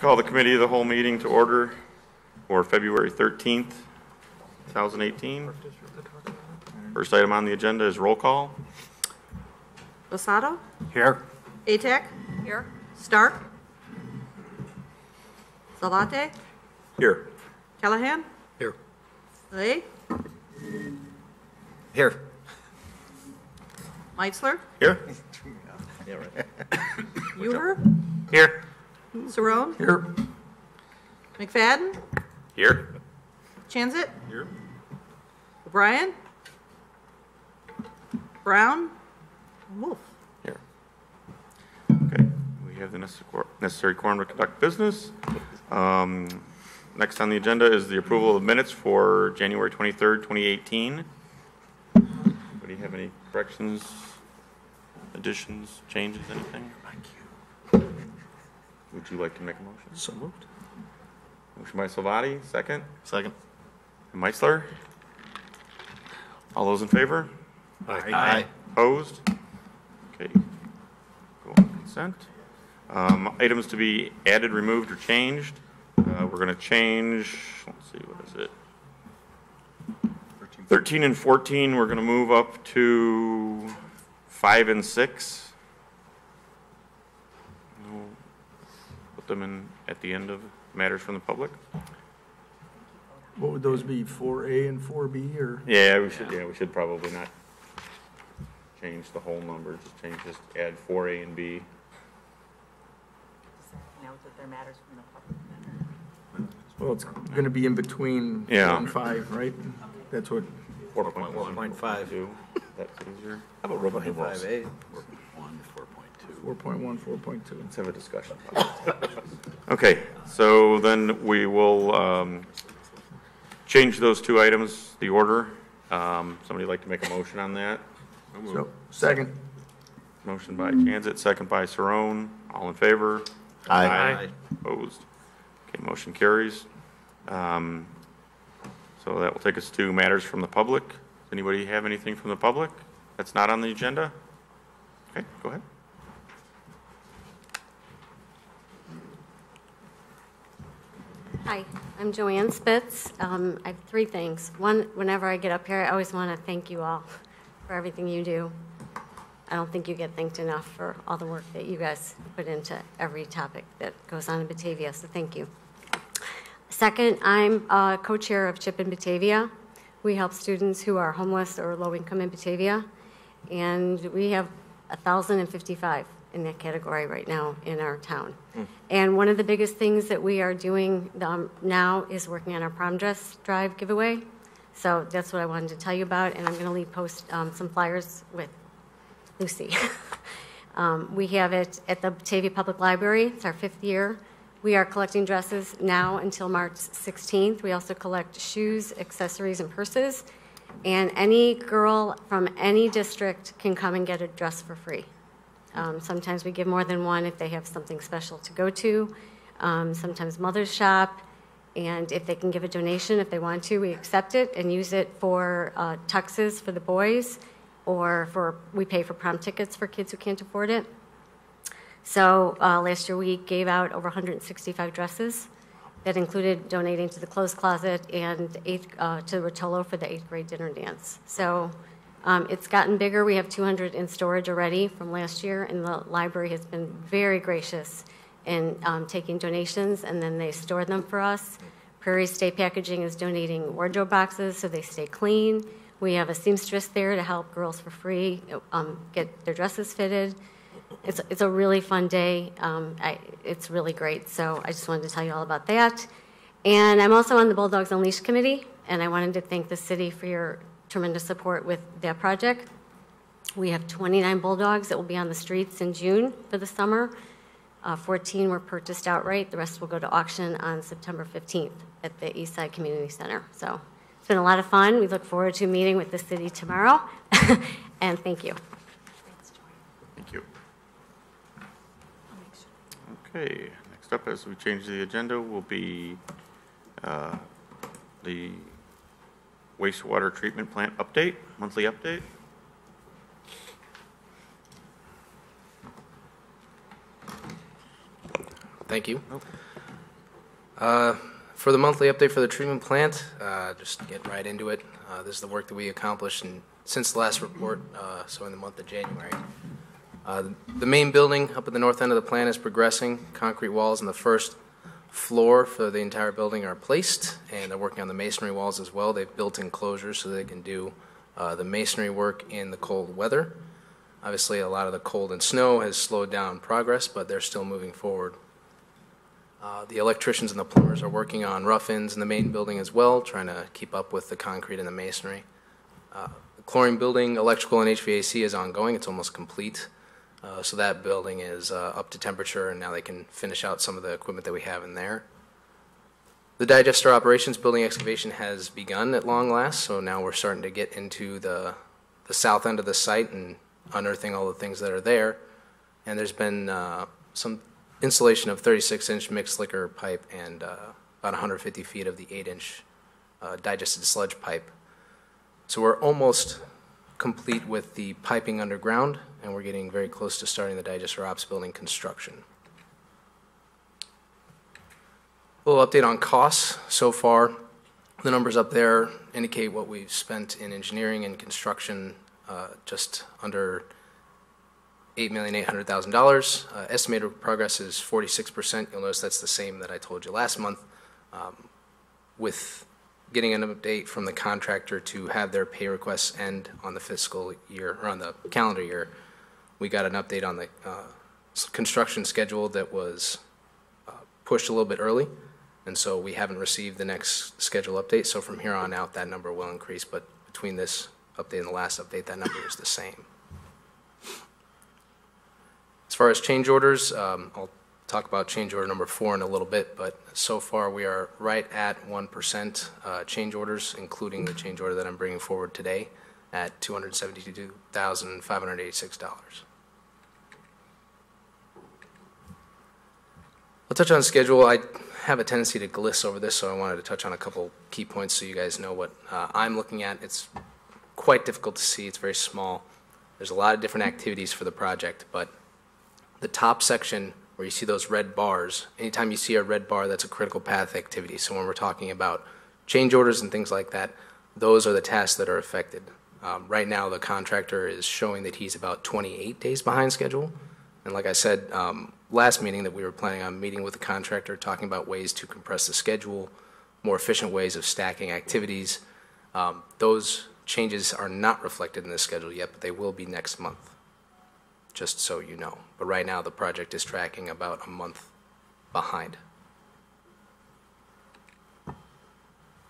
Call the committee of the whole meeting to order for February 13th, 2018. First item on the agenda is roll call. Osado? Here. Atak? Here. Stark? Salvati? Here. Callahan? Here. Lay? Here. Meitzler? Here. Ewer? Here. Saron? Here, McFadden? Here. Chanzit? Here. O'Brien? Brown? Wolf? Here. Okay, we have the necessary necessary quorum to conduct business. Um, Next on the agenda is the approval of minutes for January 23rd, 2018. Anybody have any corrections, additions, changes, anything? Would you like to make a motion? so moved. Motion by Salvati, second. Second. Meitzler? All those in favor? Aye. Opposed? Okay. Go on consent. Um, Items to be added, removed, or changed. Uh, We're going to change, let's see, what is it? 13 and 14, we're going to move up to 5 and 6. We'll Put them in at the end of matters from the public. What would those be, four A and four B, or? Yeah, we should, yeah, we should probably not change the whole number, just change, just add 4A and B. Note that there matters from the public. Well, it's gonna be in between four Yeah. and five, right? That's what, 4.1. 4.5. That's easier. How about Roman numerals? Five A, 4.1, 4.2. Let's have a discussion. Okay, so then we will um, change those two items, the order. Um, Somebody like to make a motion on that? So, second. Motion by Chanzit, second by Saron. All in favor? Aye. Opposed? Okay, motion carries. Um, So that will take us to matters from the public. Does anybody have anything from the public that's not on the agenda? Okay, go ahead. Hi, I'm Joanne Spitz. Um, I have three things. One, whenever I get up here, I always want to thank you all for everything you do. I don't think you get thanked enough for all the work that you guys put into every topic that goes on in Batavia, so thank you. Second, I'm uh, co-chair of CHIP in Batavia. We help students who are homeless or low-income in Batavia, and we have 1,055 in that category right now in our town. And one of the biggest things that we are doing um, now is working on our prom dress drive giveaway. So that's what I wanted to tell you about, and I'm going to leave post um, some flyers with Lucy. Um, We have it at the Batavia Public Library. It's our fifth year. We are collecting dresses now until March 16th. We also collect shoes, accessories, and purses. And any girl from any district can come and get a dress for free. Um, Sometimes we give more than one if they have something special to go to. Um, Sometimes mothers shop. And if they can give a donation, if they want to, we accept it and use it for uh, tuxes for the boys, or for, we pay for prom tickets for kids who can't afford it. So uh, last year, we gave out over 165 dresses. That included donating to the clothes closet and eighth, uh, to Rotolo for the eighth grade dinner dance. So um, it's gotten bigger. We have 200 in storage already from last year, and the library has been very gracious in um, taking donations, and then they store them for us. Prairie State Packaging is donating wardrobe boxes so they stay clean. We have a seamstress there to help girls for free um, get their dresses fitted. It's, it's a really fun day. Um, I, it's really great. So I just wanted to tell you all about that. And I'm also on the Bulldogs Unleashed Committee, and I wanted to thank the city for your tremendous support with that project. We have 29 bulldogs that will be on the streets in June for the summer. Uh, 14 were purchased outright. The rest will go to auction on September 15th at the Eastside Community Center. So it's been a lot of fun. We look forward to meeting with the city tomorrow. and thank you. Thank you. Okay, next up, as we change the agenda, will be uh, the wastewater treatment plant update, monthly update. Thank you. Uh, For the monthly update for the treatment plant, uh, just get right into it. Uh, This is the work that we accomplished in- since the last report, uh, so in the month of January. Uh, The main building up at the north end of the plant is progressing. Concrete walls in the first floor for the entire building are placed, and they're working on the masonry walls as well. They've built enclosures so they can do uh, the masonry work in the cold weather. Obviously, a lot of the cold and snow has slowed down progress, but they're still moving forward. Uh, The electricians and the plumbers are working on rough-ins in the main building as well, trying to keep up with the concrete and the masonry. Uh, The chlorine building, electrical and HVAC is ongoing, it's almost complete. Uh, So that building is uh, up to temperature, and now they can finish out some of the equipment that we have in there. The digester operations building excavation has begun at long last, so now we're starting to get into the, the south end of the site and unearthing all the things that are there. And there's been uh, some installation of 36-inch mixed liquor pipe and uh, about 150 feet of the 8-inch uh, digested sludge pipe. So we're almost complete with the piping underground, and we're getting very close to starting the digester ops building construction. A little update on costs so far. The numbers up there indicate what we've spent in engineering and construction, uh, just under $8,800,000. Uh, Estimated progress is 46%. You'll notice that's the same that I told you last month. Um, With getting an update from the contractor to have their pay requests end on the fiscal year, or on the calendar year, we got an update on the uh, construction schedule that was uh, pushed a little bit early, and so we haven't received the next schedule update. So from here on out, that number will increase, but between this update and the last update, that number is the same. As far as change orders, um, I'll talk about change order number four in a little bit, but so far we are right at 1% uh, change orders, including the change order that I'm bringing forward today at $272,586. I'll touch on schedule. I have a tendency to gliss over this, so I wanted to touch on a couple key points so you guys know what uh, I'm looking at. It's quite difficult to see. It's very small. There's a lot of different activities for the project, but the top section where you see those red bars, anytime you see a red bar, that's a critical path activity. So when we're talking about change orders and things like that, those are the tasks that are affected. Um, right now, the contractor is showing that he's about 28 days behind schedule. And like I said, um, last meeting that we were planning on meeting with the contractor, talking about ways to compress the schedule, more efficient ways of stacking activities. Um, those changes are not reflected in the schedule yet, but they will be next month just so you know. But right now, the project is tracking about a month behind.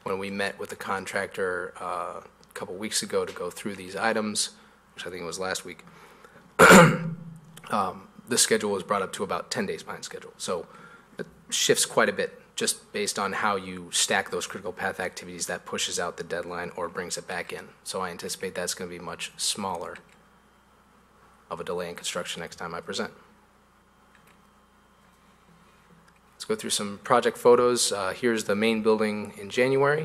When we met with the contractor uh, a couple weeks ago to go through these items, which I think it was last week, um, the schedule was brought up to about 10 days behind schedule. So it shifts quite a bit just based on how you stack those critical path activities that pushes out the deadline or brings it back in. So I anticipate that's going to be much smaller of a delay in construction next time I present. Let's go through some project photos. Uh, Here's the main building in January.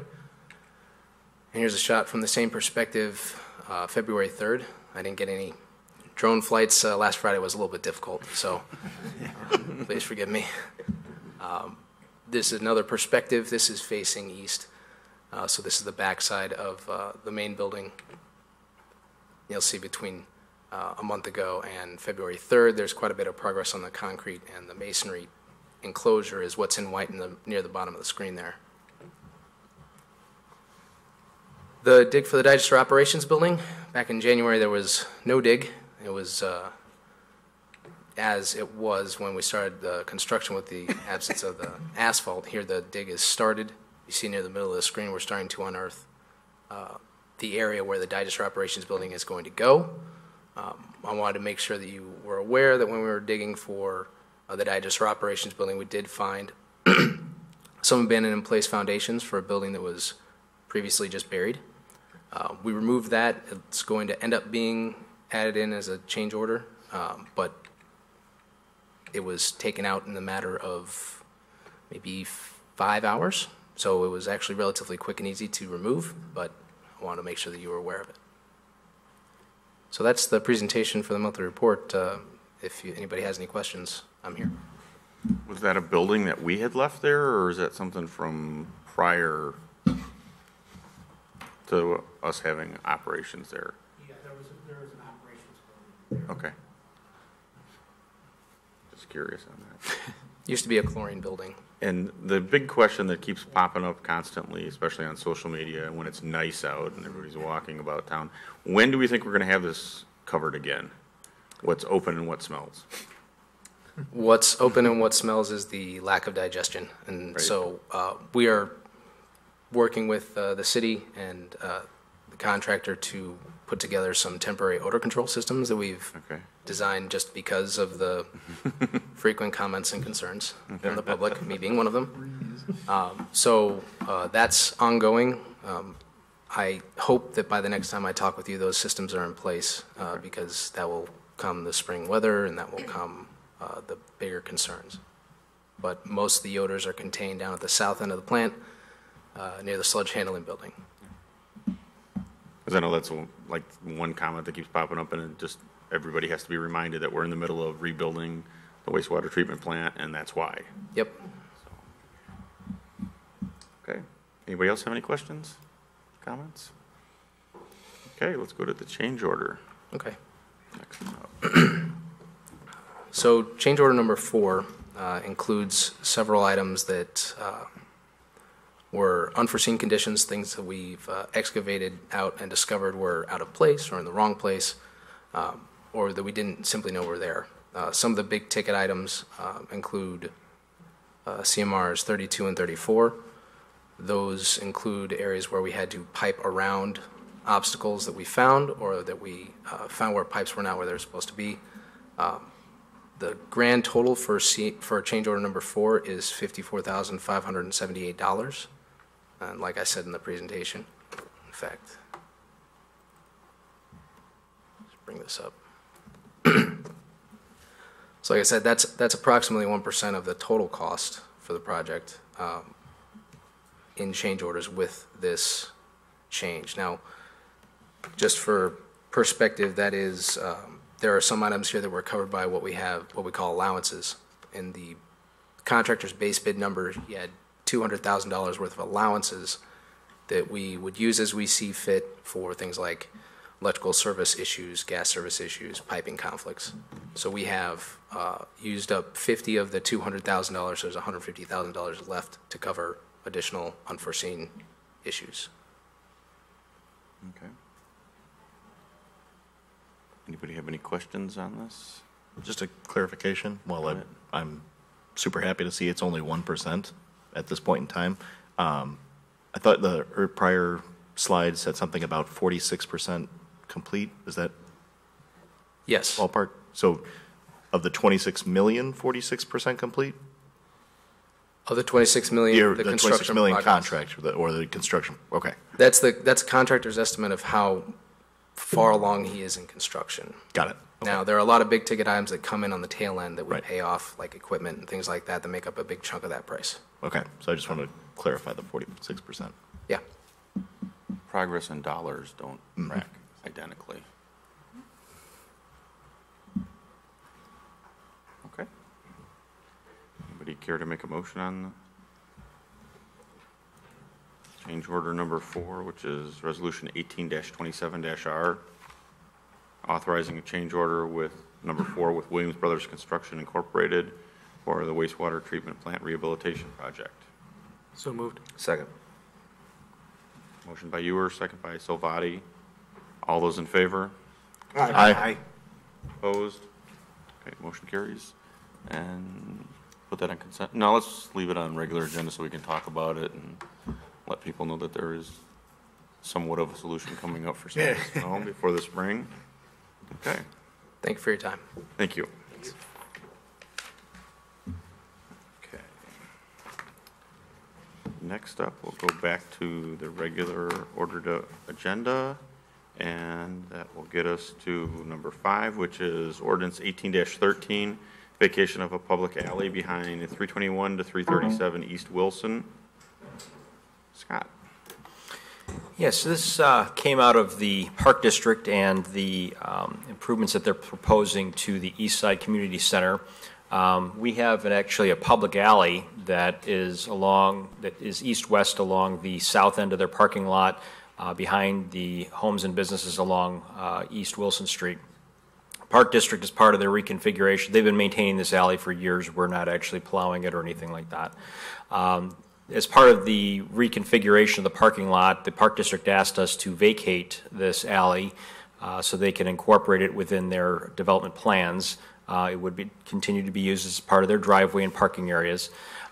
And here's a shot from the same perspective, uh, February 3rd. I didn't get any drone flights. Uh, Last Friday was a little bit difficult, so please forgive me. Um, This is another perspective. This is facing east. Uh, So this is the backside of uh, the main building. You'll see between uh, a month ago and February 3rd. There's quite a bit of progress on the concrete and the masonry enclosure is what's in white in the, near the bottom of the screen there. The dig for the digester operations building, back in January, there was no dig. It was uh, as it was when we started the construction with the absence of the asphalt. Here, the dig is started. You see near the middle of the screen, we're starting to unearth uh, the area where the digester operations building is going to go. Um, I wanted to make sure that you were aware that when we were digging for uh, the digester operations building, we did find some abandoned in place foundations for a building that was previously just buried. Uh, we removed that. It's going to end up being added in as a change order, um, but it was taken out in the matter of maybe five hours. So it was actually relatively quick and easy to remove, but I wanted to make sure that you were aware of it. So that's the presentation for the monthly report. Uh, If you- anybody has any questions, I'm here. Was that a building that we had left there, or is that something from prior to us having operations there? Yeah, there was, there was an operations building. Okay. Just curious on that. Used to be a chlorine building. And the big question that keeps popping up constantly, especially on social media, when it's nice out and everybody's walking about town, when do we think we're gonna have this covered again? What's open and what smells? What's open and what smells is the lack of digestion. And Right. so uh, we are working with uh, the city and uh, the contractor to put together some temporary odor control systems that we've Okay. Designed just because of the frequent comments and concerns from the public, me being one of them. Um, So uh, that's ongoing. Um, I hope that by the next time I talk with you, those systems are in place uh, because that will come the spring weather and that will come uh, the bigger concerns. But most of the odors are contained down at the south end of the plant, uh, near the sludge handling building. Because I know that's like one comment that keeps popping up, and it just, everybody has to be reminded that we're in the middle of rebuilding the wastewater treatment plant, and that's why. Yep. Okay. Anybody else have any questions, comments? Okay, let's go to the change order. Okay. Next up. So change order number four uh, includes several items that uh, were unforeseen conditions, things that we've uh, excavated out and discovered were out of place or in the wrong place, um, or that we didn't simply know were there. Uh, Some of the big ticket items uh, include CMRs 32 and 34. Those include areas where we had to pipe around obstacles that we found or that we uh, found where pipes were not where they're supposed to be. The grand total for C, for change order number four is fifty-four thousand five hundred and seventy-eight dollars. And like I said in the presentation, in fact, let's bring this up. So like I said, that's, that's approximately one percent of the total cost for the project, um, in change orders with this change. Now, just for perspective, that is, um, there are some items here that were covered by what we have, what we call allowances. In the contractor's base bid number, he had two hundred thousand dollars worth of allowances that we would use as we see fit for things like electrical service issues, gas service issues, piping conflicts. So we have uh, used up fifty of the two hundred thousand dollars, so there's hundred fifty thousand dollars left to cover additional unforeseen issues. Okay. Anybody have any questions on this? Just a clarification, well, I- I'm super happy to see it's only one percent at this point in time. Um, I thought the er, prior slide said something about forty-six percent complete, is that Yes. ballpark? So of the twenty-six million, forty-six percent complete? Of the 26 million, Yeah, the The twenty-six construction million progress. contract, or the- or the construction, okay, That's the, that's contractor's estimate of how far along he is in construction. got it. Now, there are a lot of big ticket items that come in on the tail end that we Right. pay off, like equipment and things like that, that make up a big chunk of that price. Okay, so I just wanted to clarify the forty-six percent. Yeah. Progress in dollars don't mm-hmm. track identically. Okay. Anybody care to make a motion on the change order number four, which is resolution eighteen twenty-seven R, authorizing a change order with number four with Williams Brothers Construction Incorporated for the wastewater treatment plant rehabilitation project. So moved. Second. Motion by Ewer, second by Salvati. All those in favor? Aye. Opposed? Okay, motion carries. And put that on consent. No, let's leave it on regular agenda so we can talk about it and let people know that there is somewhat of a solution coming up for some of the snow before the spring. Okay, Thank you for your time. thank you. Okay. Next up, we'll go back to the regular ordered uh, agenda, and that will get us to number five, which is ordinance 18-13, vacation of a public alley behind three twenty-one to three thirty-seven East Wilson. Scott? Yes, this uh, came out of the Park District and the um, improvements that they're proposing to the East Side Community Center. Um, We have an- actually a public alley that is along, that is east-west along the south end of their parking lot, uh, behind the homes and businesses along uh, East Wilson Street. Park District is part of their reconfiguration. They've been maintaining this alley for years. We're not actually plowing it or anything like that. Um, As part of the reconfiguration of the parking lot, the Park District asked us to vacate this alley uh, so they can incorporate it within their development plans. Uh, It would be, continue to be used as part of their driveway and parking areas.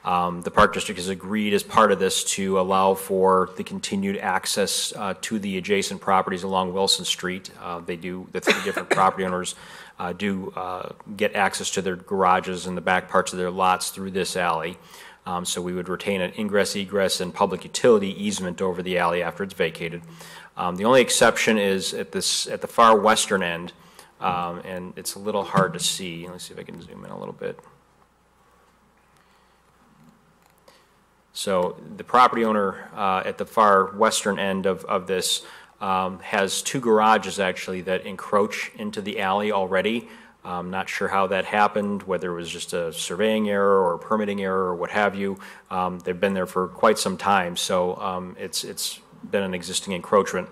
Um, The Park District has agreed as part of this to allow for the continued access uh, to the adjacent properties along Wilson Street. Uh, They do, the three different property owners uh, do uh, get access to their garages and the back parts of their lots through this alley. Um, So we would retain an ingress, egress, and public utility easement over the alley after it's vacated. Um, The only exception is at this, at the far western end, um, and it's a little hard to see. Let's see if I can zoom in a little bit. So the property owner uh, at the far western end of, of this um, has two garages actually that encroach into the alley already. I'm not sure how that happened, whether it was just a surveying error or a permitting error or what have you. Um, They've been there for quite some time, so um, it's, it's been an existing encroachment.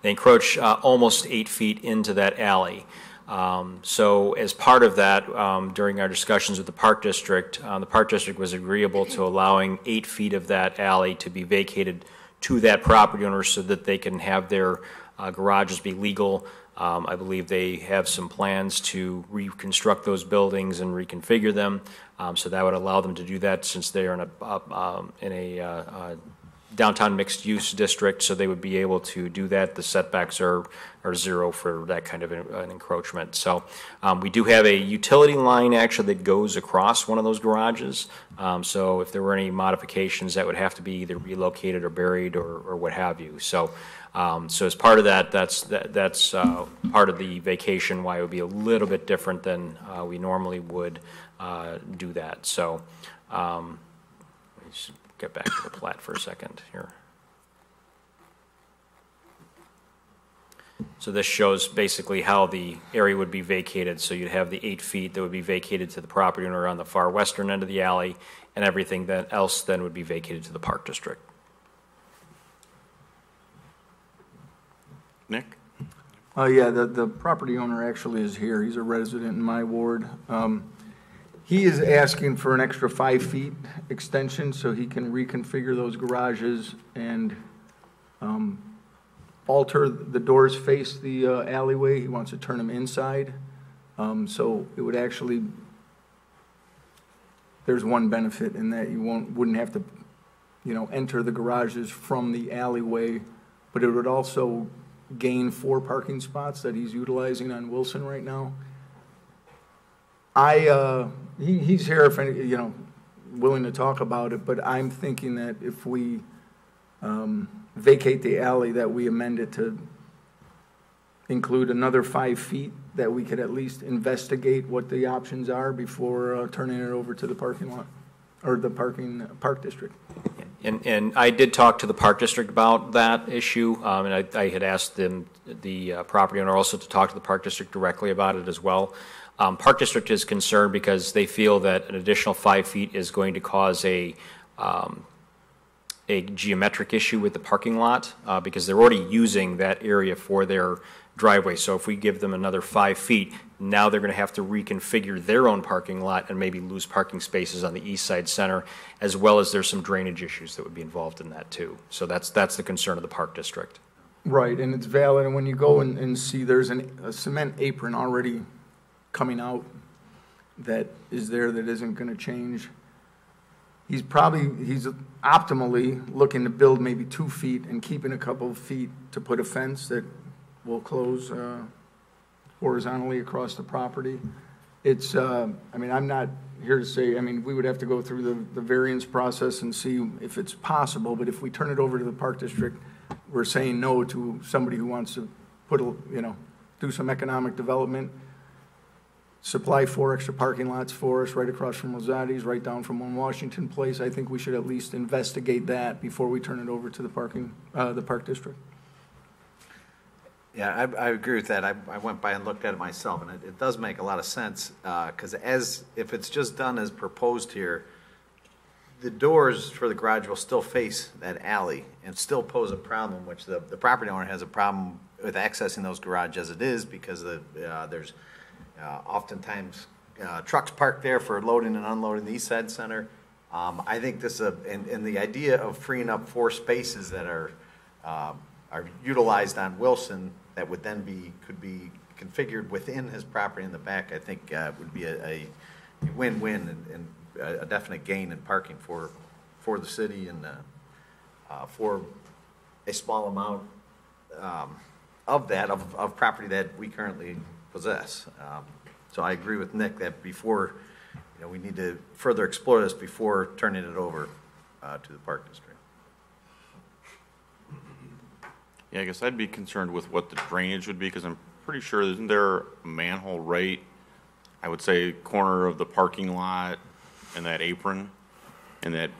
They encroach uh, almost eight feet into that alley. Um, So as part of that, um, during our discussions with the Park District, uh, the Park District was agreeable to allowing eight feet of that alley to be vacated to that property owner so that they can have their uh, garages be legal. Um, I believe they have some plans to reconstruct those buildings and reconfigure them. Um, So that would allow them to do that since they are in a, uh, um, in a downtown mixed-use district, so they would be able to do that. The setbacks are, are zero for that kind of an encroachment. So um, we do have a utility line actually that goes across one of those garages. Um, So if there were any modifications, that would have to be either relocated or buried or, or what have you. So, um, so as part of that, that's, that- that's uh, part of the vacation, why it would be a little bit different than uh, we normally would uh, do that. So, um, let me just get back to the plat for a second here. So this shows basically how the area would be vacated. So you'd have the eight feet that would be vacated to the property owner on the far western end of the alley, and everything that else then would be vacated to the Park District. Nick? Uh, yeah, the, the property owner actually is here. He's a resident in my ward. Um, he is asking for an extra five feet extension so he can reconfigure those garages and, um, alter, the doors face the uh, alleyway. He wants to turn them inside. Um, so it would actually, there's one benefit in that you won't, wouldn't have to, you know, enter the garages from the alleyway, but it would also gain four parking spots that he's utilizing on Wilson right now. I, uh, he, he's here if, any you know, willing to talk about it, but I'm thinking that if we, um, vacate the alley, that we amend it to include another five feet, that we could at least investigate what the options are before, uh, turning it over to the parking lot, or the parking, park district. And, and I did talk to the Park District about that issue, um, and I, I had asked them, the uh, property owner also to talk to the Park District directly about it as well. Um, Park District is concerned because they feel that an additional five feet is going to cause a, um, a geometric issue with the parking lot, uh, because they're already using that area for their driveway. So if we give them another five feet, now they're gonna have to reconfigure their own parking lot and maybe lose parking spaces on the east side center, as well as there's some drainage issues that would be involved in that too. So that's, that's the concern of the Park District. Right, and it's valid, and when you go and, and see, there's an, a cement apron already coming out that is there that isn't gonna change. He's probably, he's optimally looking to build maybe two feet and keeping a couple of feet to put a fence that will close, uh, horizontally across the property. It's, uh, I mean, I'm not here to say, I mean, we would have to go through the, the variance process and see if it's possible, but if we turn it over to the park district, we're saying no to somebody who wants to put, a you know, do some economic development, supply four extra parking lots for us right across from Rosati's, right down from one Washington Place. I think we should at least investigate that before we turn it over to the parking, uh, the park district. Yeah, I, I agree with that. I, I went by and looked at it myself, and it, it does make a lot of sense, uh, cause as, if it's just done as proposed here, the doors for the garage will still face that alley and still pose a problem, which the, the property owner has a problem with accessing those garage as it is, because the, uh, there's, uh, oftentimes, uh, trucks parked there for loading and unloading the East Side Center. Um, I think this, and, and the idea of freeing up four spaces that are, um, are utilized on Wilson that would then be, could be configured within his property in the back, I think, uh, would be a, a win-win and, and a a definite gain in parking for, for the city and, uh, uh, for a small amount, um, of that, of, of property that we currently possess. Um, So I agree with Nick that before, you know, we need to further explore this before turning it over, uh, to the Park District. Yeah, I guess I'd be concerned with what the drainage would be, because I'm pretty sure, isn't there a manhole right, I would say, corner of the parking lot and that apron? And that,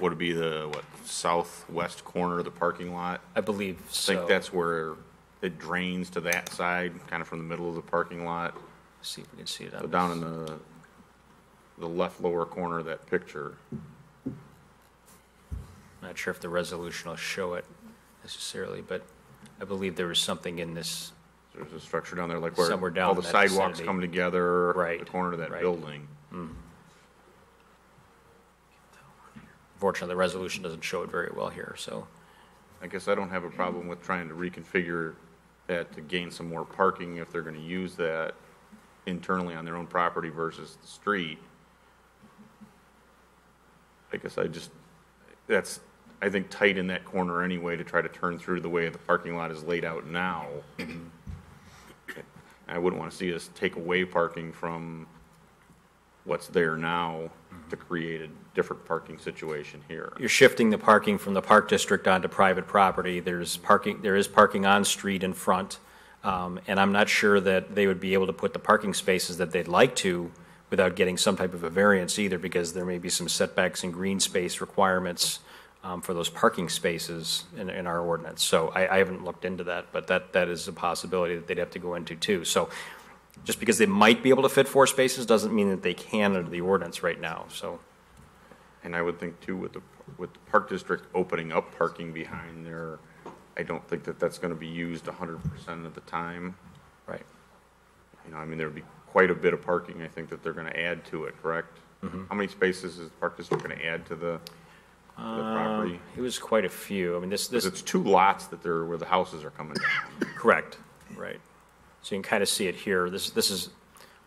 would be the, what, southwest corner of the parking lot? I believe I so. think that's where it drains to that side, kind of from the middle of the parking lot. See if we can see it So down in the, the left lower corner of that picture. Not sure if the resolution will show it necessarily, but I believe there was something in this, There's a structure down there, like where Somewhere down all the in that sidewalks vicinity. come together. Right, The corner of that right. building. Mm-hmm. fortunately, the resolution doesn't show it very well here, so. I guess I don't have a problem with trying to reconfigure that to gain some more parking if they're gonna use that internally on their own property versus the street. I guess I just, that's, I think tight in that corner anyway to try to turn through the way the parking lot is laid out now. Mm-hmm. I wouldn't wanna see us take away parking from what's there now to create a different parking situation here. You're shifting the parking from the park district onto private property. There's parking, there is parking on street in front. Um, and I'm not sure that they would be able to put the parking spaces that they'd like to without getting some type of a variance either, because there may be some setbacks and green space requirements um, for those parking spaces in, in our ordinance. So I, I haven't looked into that, but that, that is a possibility that they'd have to go into too. So just because they might be able to fit four spaces doesn't mean that they can under the ordinance right now, so. And I would think too, with the, with the park district opening up parking behind there, I don't think that that's gonna be used hundred percent of the time. Right. You know, I mean, there'd be quite a bit of parking, I think, that they're gonna add to it, correct? Mm-hmm. How many spaces is the park district gonna add to the, the property? Um, It was quite a few. I mean, this, this. It's two lots that they're, where the houses are coming down. Correct, right. So you can kind of see it here. This, this is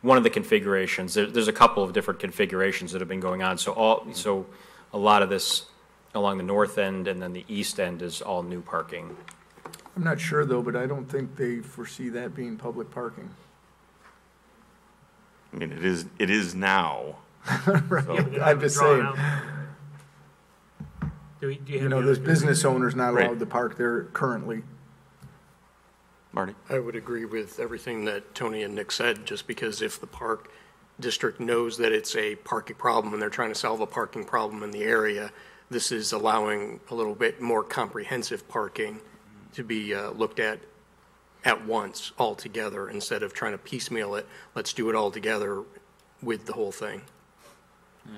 one of the configurations. There, there's a couple of different configurations that have been going on. So all, so a lot of this along the north end and then the east end is all new parking. I'm not sure though, but I don't think they foresee that being public parking. I mean, it is, it is now. Right. I'm just saying, Do we, do you you have? know, the there's other- business owners not Right. allowed to park there currently. Marty? I would agree with everything that Tony and Nick said, just because if the park district knows that it's a parking problem and they're trying to solve a parking problem in the area, this is allowing a little bit more comprehensive parking to be uh, looked at at once, all together, instead of trying to piecemeal it. Let's do it all together with the whole thing. Yeah.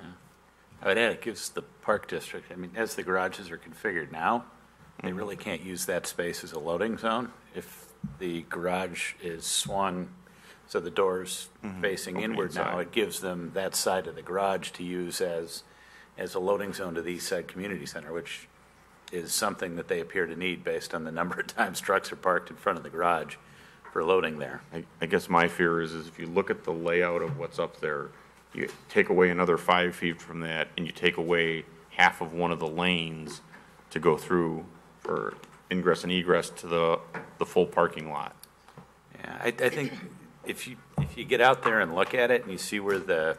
I would add, it gives the Park District, I mean, as the garages are configured now, they really can't use that space as a loading zone. If the garage is swung, so the door's mm-hmm. facing Opening inward now, it gives them that side of the garage to use as, as a loading zone to the East Side Community Center, which is something that they appear to need based on the number of times trucks are parked in front of the garage for loading there. I, I guess my fear is, is if you look at the layout of what's up there, you take away another five feet from that, and you take away half of one of the lanes to go through for ingress and egress to the, the full parking lot. Yeah, I, I think if you, if you get out there and look at it and you see where the,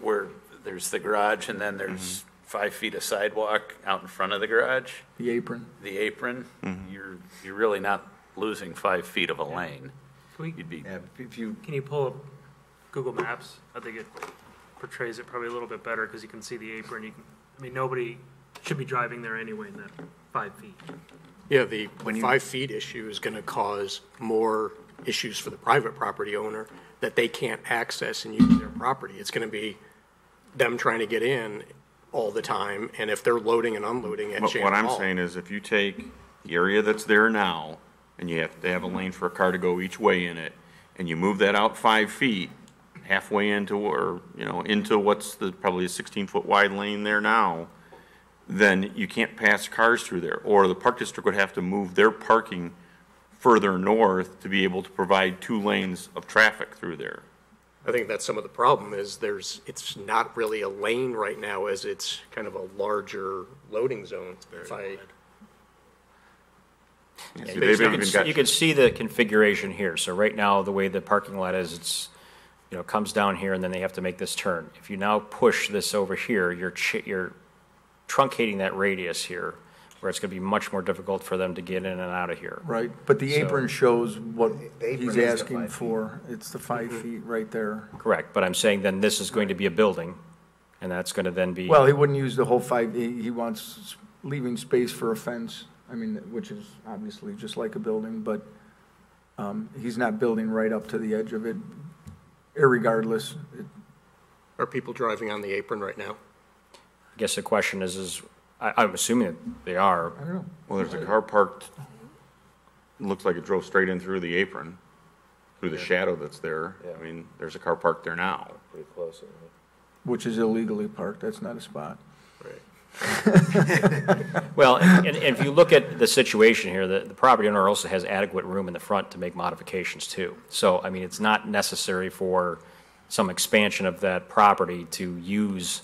where there's the garage and then there's mm-hmm. five feet of sidewalk out in front of the garage, The apron. the apron, mm-hmm. you're, you're really not losing five feet of a lane. Can we- You'd be, Yeah, if you, Can you pull up Google Maps? I think it portrays it probably a little bit better because you can see the apron. You can, I mean, nobody should be driving there anyway in that five feet. Yeah, the five feet issue is going to cause more issues for the private property owner that they can't access and use their property. It's going to be them trying to get in all the time, and if they're loading and unloading at But Shannon what I'm Hall- saying is if you take the area that's there now, and you have to have a lane for a car to go each way in it, and you move that out five feet, halfway into, or, you know, into what's the, probably a sixteen-foot wide lane there now, then you can't pass cars through there, or the park district would have to move their parking further north to be able to provide two lanes of traffic through there. I think that's some of the problem is there's, it's not really a lane right now as it's kind of a larger loading zone. If I, See, Yeah, they've You even can, got- you can see the configuration here. So right now, the way the parking lot is, it's, you know, comes down here and then they have to make this turn. If you now push this over here, you're, ch- you're truncating that radius here, where it's gonna be much more difficult for them to get in and out of here. Right, but the So- apron shows what The apron he's the asking five feet. for. It's the five feet right there. Correct, but I'm saying then this is going to be a building, and that's gonna then be. Well, he wouldn't use the whole five, he, he wants s- leaving space for a fence, I mean, which is obviously just like a building, but, um, he's not building right up to the edge of it. Irregardless, it- are people driving on the apron right now? I guess the question is, is, I, I'm assuming that they are. I don't know. Well, there's a car parked, looks like it drove straight in through the apron, through the shadow that's there. I mean, there's a car parked there now. Pretty close. Which is illegally parked, that's not a spot. Right. Well, and, and if you look at the situation here, the, the property owner also has adequate room in the front to make modifications too. So, I mean, it's not necessary for some expansion of that property to use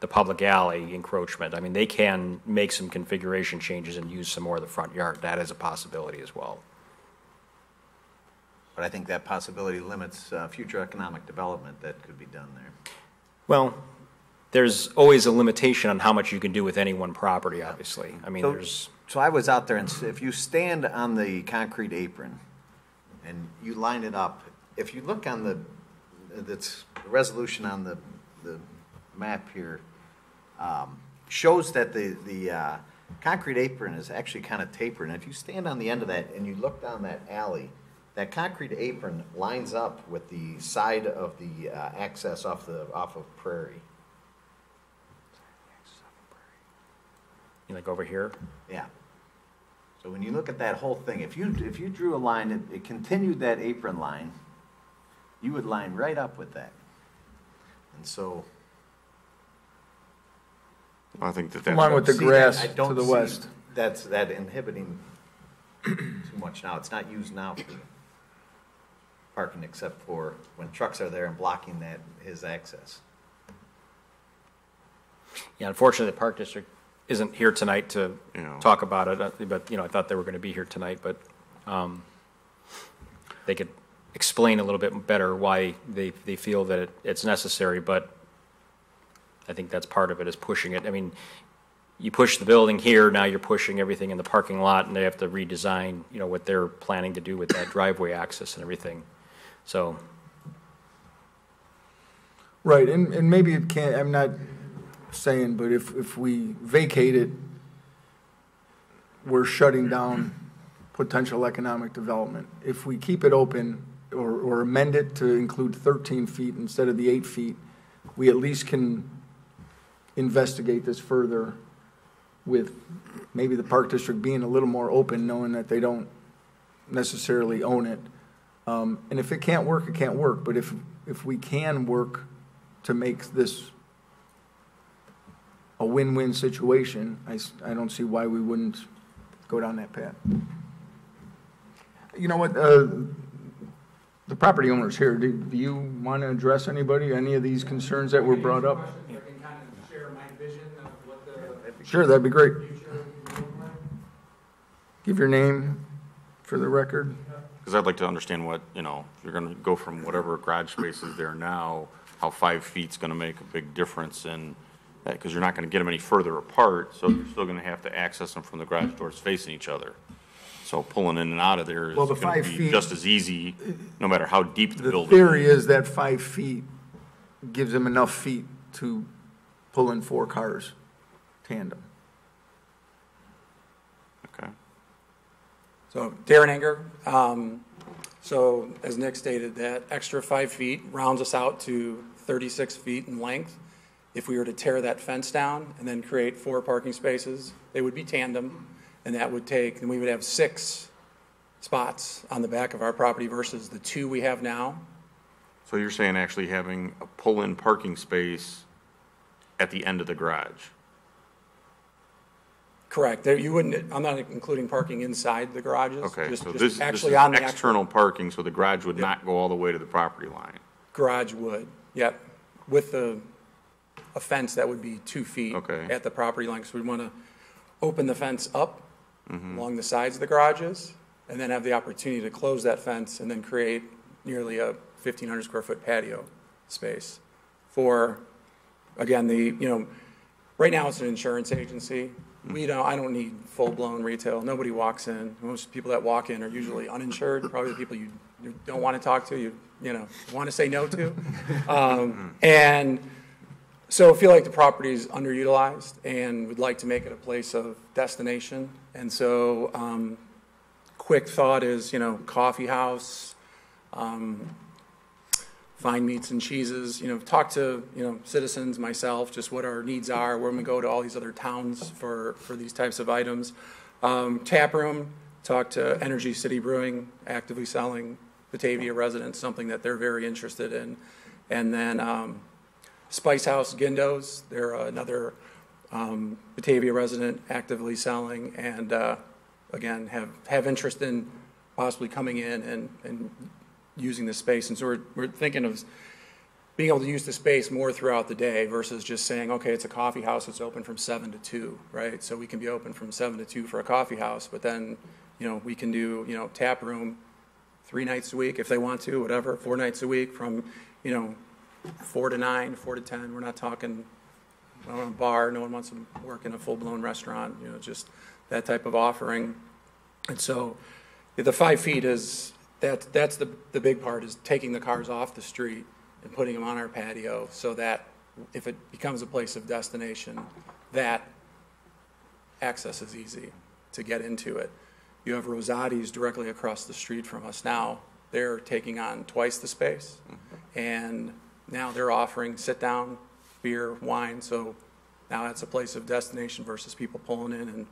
the public alley encroachment. I mean, they can make some configuration changes and use some more of the front yard. That is a possibility as well. But I think that possibility limits uh, future economic development that could be done there. Well, there's always a limitation on how much you can do with any one property, obviously. I mean, So- there's, So I was out there, and if you stand on the concrete apron and you line it up, if you look on the, that's, resolution on the, the map here, um, shows that the, the, uh, concrete apron is actually kind of tapered, and if you stand on the end of that and you look down that alley, that concrete apron lines up with the side of the, uh, access off the, off of Prairie. You like over here. Yeah. So when you look at that whole thing, if you, if you drew a line, it, it continued that apron line, you would line right up with that. And so. I think that that's. Along with the see grass I to don't the see west. That's, that inhibiting too much now. It's not used now for parking except for when trucks are there and blocking that, his access. Yeah, unfortunately, the Park District isn't here tonight to Yeah. talk about it, uh, but, you know, I thought they were going to be here tonight, but um, they could explain a little bit better why they, they feel that it- it's necessary, but I think that's part of it, is pushing it. I mean, you push the building here, now you're pushing everything in the parking lot, and they have to redesign, you know, what they're planning to do with that driveway access and everything. So, Right, and, and maybe it can't, I'm not saying, but if, if we vacate it, we're shutting down potential economic development. If we keep it open or, or amend it to include thirteen feet instead of the eight feet, we at least can investigate this further with maybe the park district being a little more open, knowing that they don't necessarily own it. Um, and if it can't work, it can't work, but if, if we can work to make this a win-win situation, I, I don't see why we wouldn't go down that path. You know what, uh, the property owner's here, do, do you want to address anybody, any of these concerns that were brought up? I can kind of share my vision of what the Sure, that'd be great. future will look like. Give your name for the record. Because I'd like to understand what, you know, if you're gonna go from whatever garage space is there now, how five feet's gonna make a big difference in that, because you're not gonna get them any further apart, so you're still gonna have to access them from the garage doors facing each other. So pulling in and out of there is Well, the gonna be feet- just as easy, no matter how deep the building is. The building. theory is that five feet gives them enough feet to pull in four cars tandem. Okay. So Darren Anger, um, so as Nick stated, that extra five feet rounds us out to 36 feet in length. If we were to tear that fence down and then create four parking spaces, they would be tandem, and that would take, and we would have six spots on the back of our property versus the two we have now. So you're saying actually having a pull-in parking space at the end of the garage? Correct. There, you wouldn't, I'm not including parking inside the garages. Okay, just- so just this, this is Actually on the actual external parking, so the garage would not go all the way to the property line? garage would, yep, with the, a fence that would be two feet Okay. at the property line. So we'd want to open the fence up Mm-hmm. along the sides of the garages and then have the opportunity to close that fence and then create nearly a 1,500 square foot patio space for, again, the, you know, right now it's an insurance agency. We don't, I don't need full-blown retail. Nobody walks in. Most people that walk in are usually uninsured, probably the people you you don't want to talk to, you, you know, want to say no to. Um, And so I feel like the property is underutilized and would like to make it a place of destination. And so, um, quick thought is, you know, coffee house, um, fine meats and cheeses, you know, talk to, you know, citizens, myself, just what our needs are, when we go to all these other towns for, for these types of items. Um, tap room, talk to Energy City Brewing, actively selling Batavia residents, something that they're very interested in. And then, um, Spice House Gindos, they're another um, Batavia resident actively selling and, uh, again, have, have interest in possibly coming in and, and using the space. And so we're, we're thinking of being able to use the space more throughout the day versus just saying, okay, it's a coffee house, it's open from seven to two, right? So we can be open from seven to two for a coffee house, but then, you know, we can do, you know, tap room three nights a week if they want to, whatever, four nights a week from, you know, four to nine, four to 10. We're not talking, I want a bar, no one wants to work in a full-blown restaurant, you know, just that type of offering. And so the five feet is, that, that's the, the big part, is taking the cars off the street and putting them on our patio so that if it becomes a place of destination, that access is easy to get into it. You have Rosati's directly across the street from us now. They're taking on twice the space. Mm-hmm. And now they're offering sit-down beer, wine, so now that's a place of destination versus people pulling in and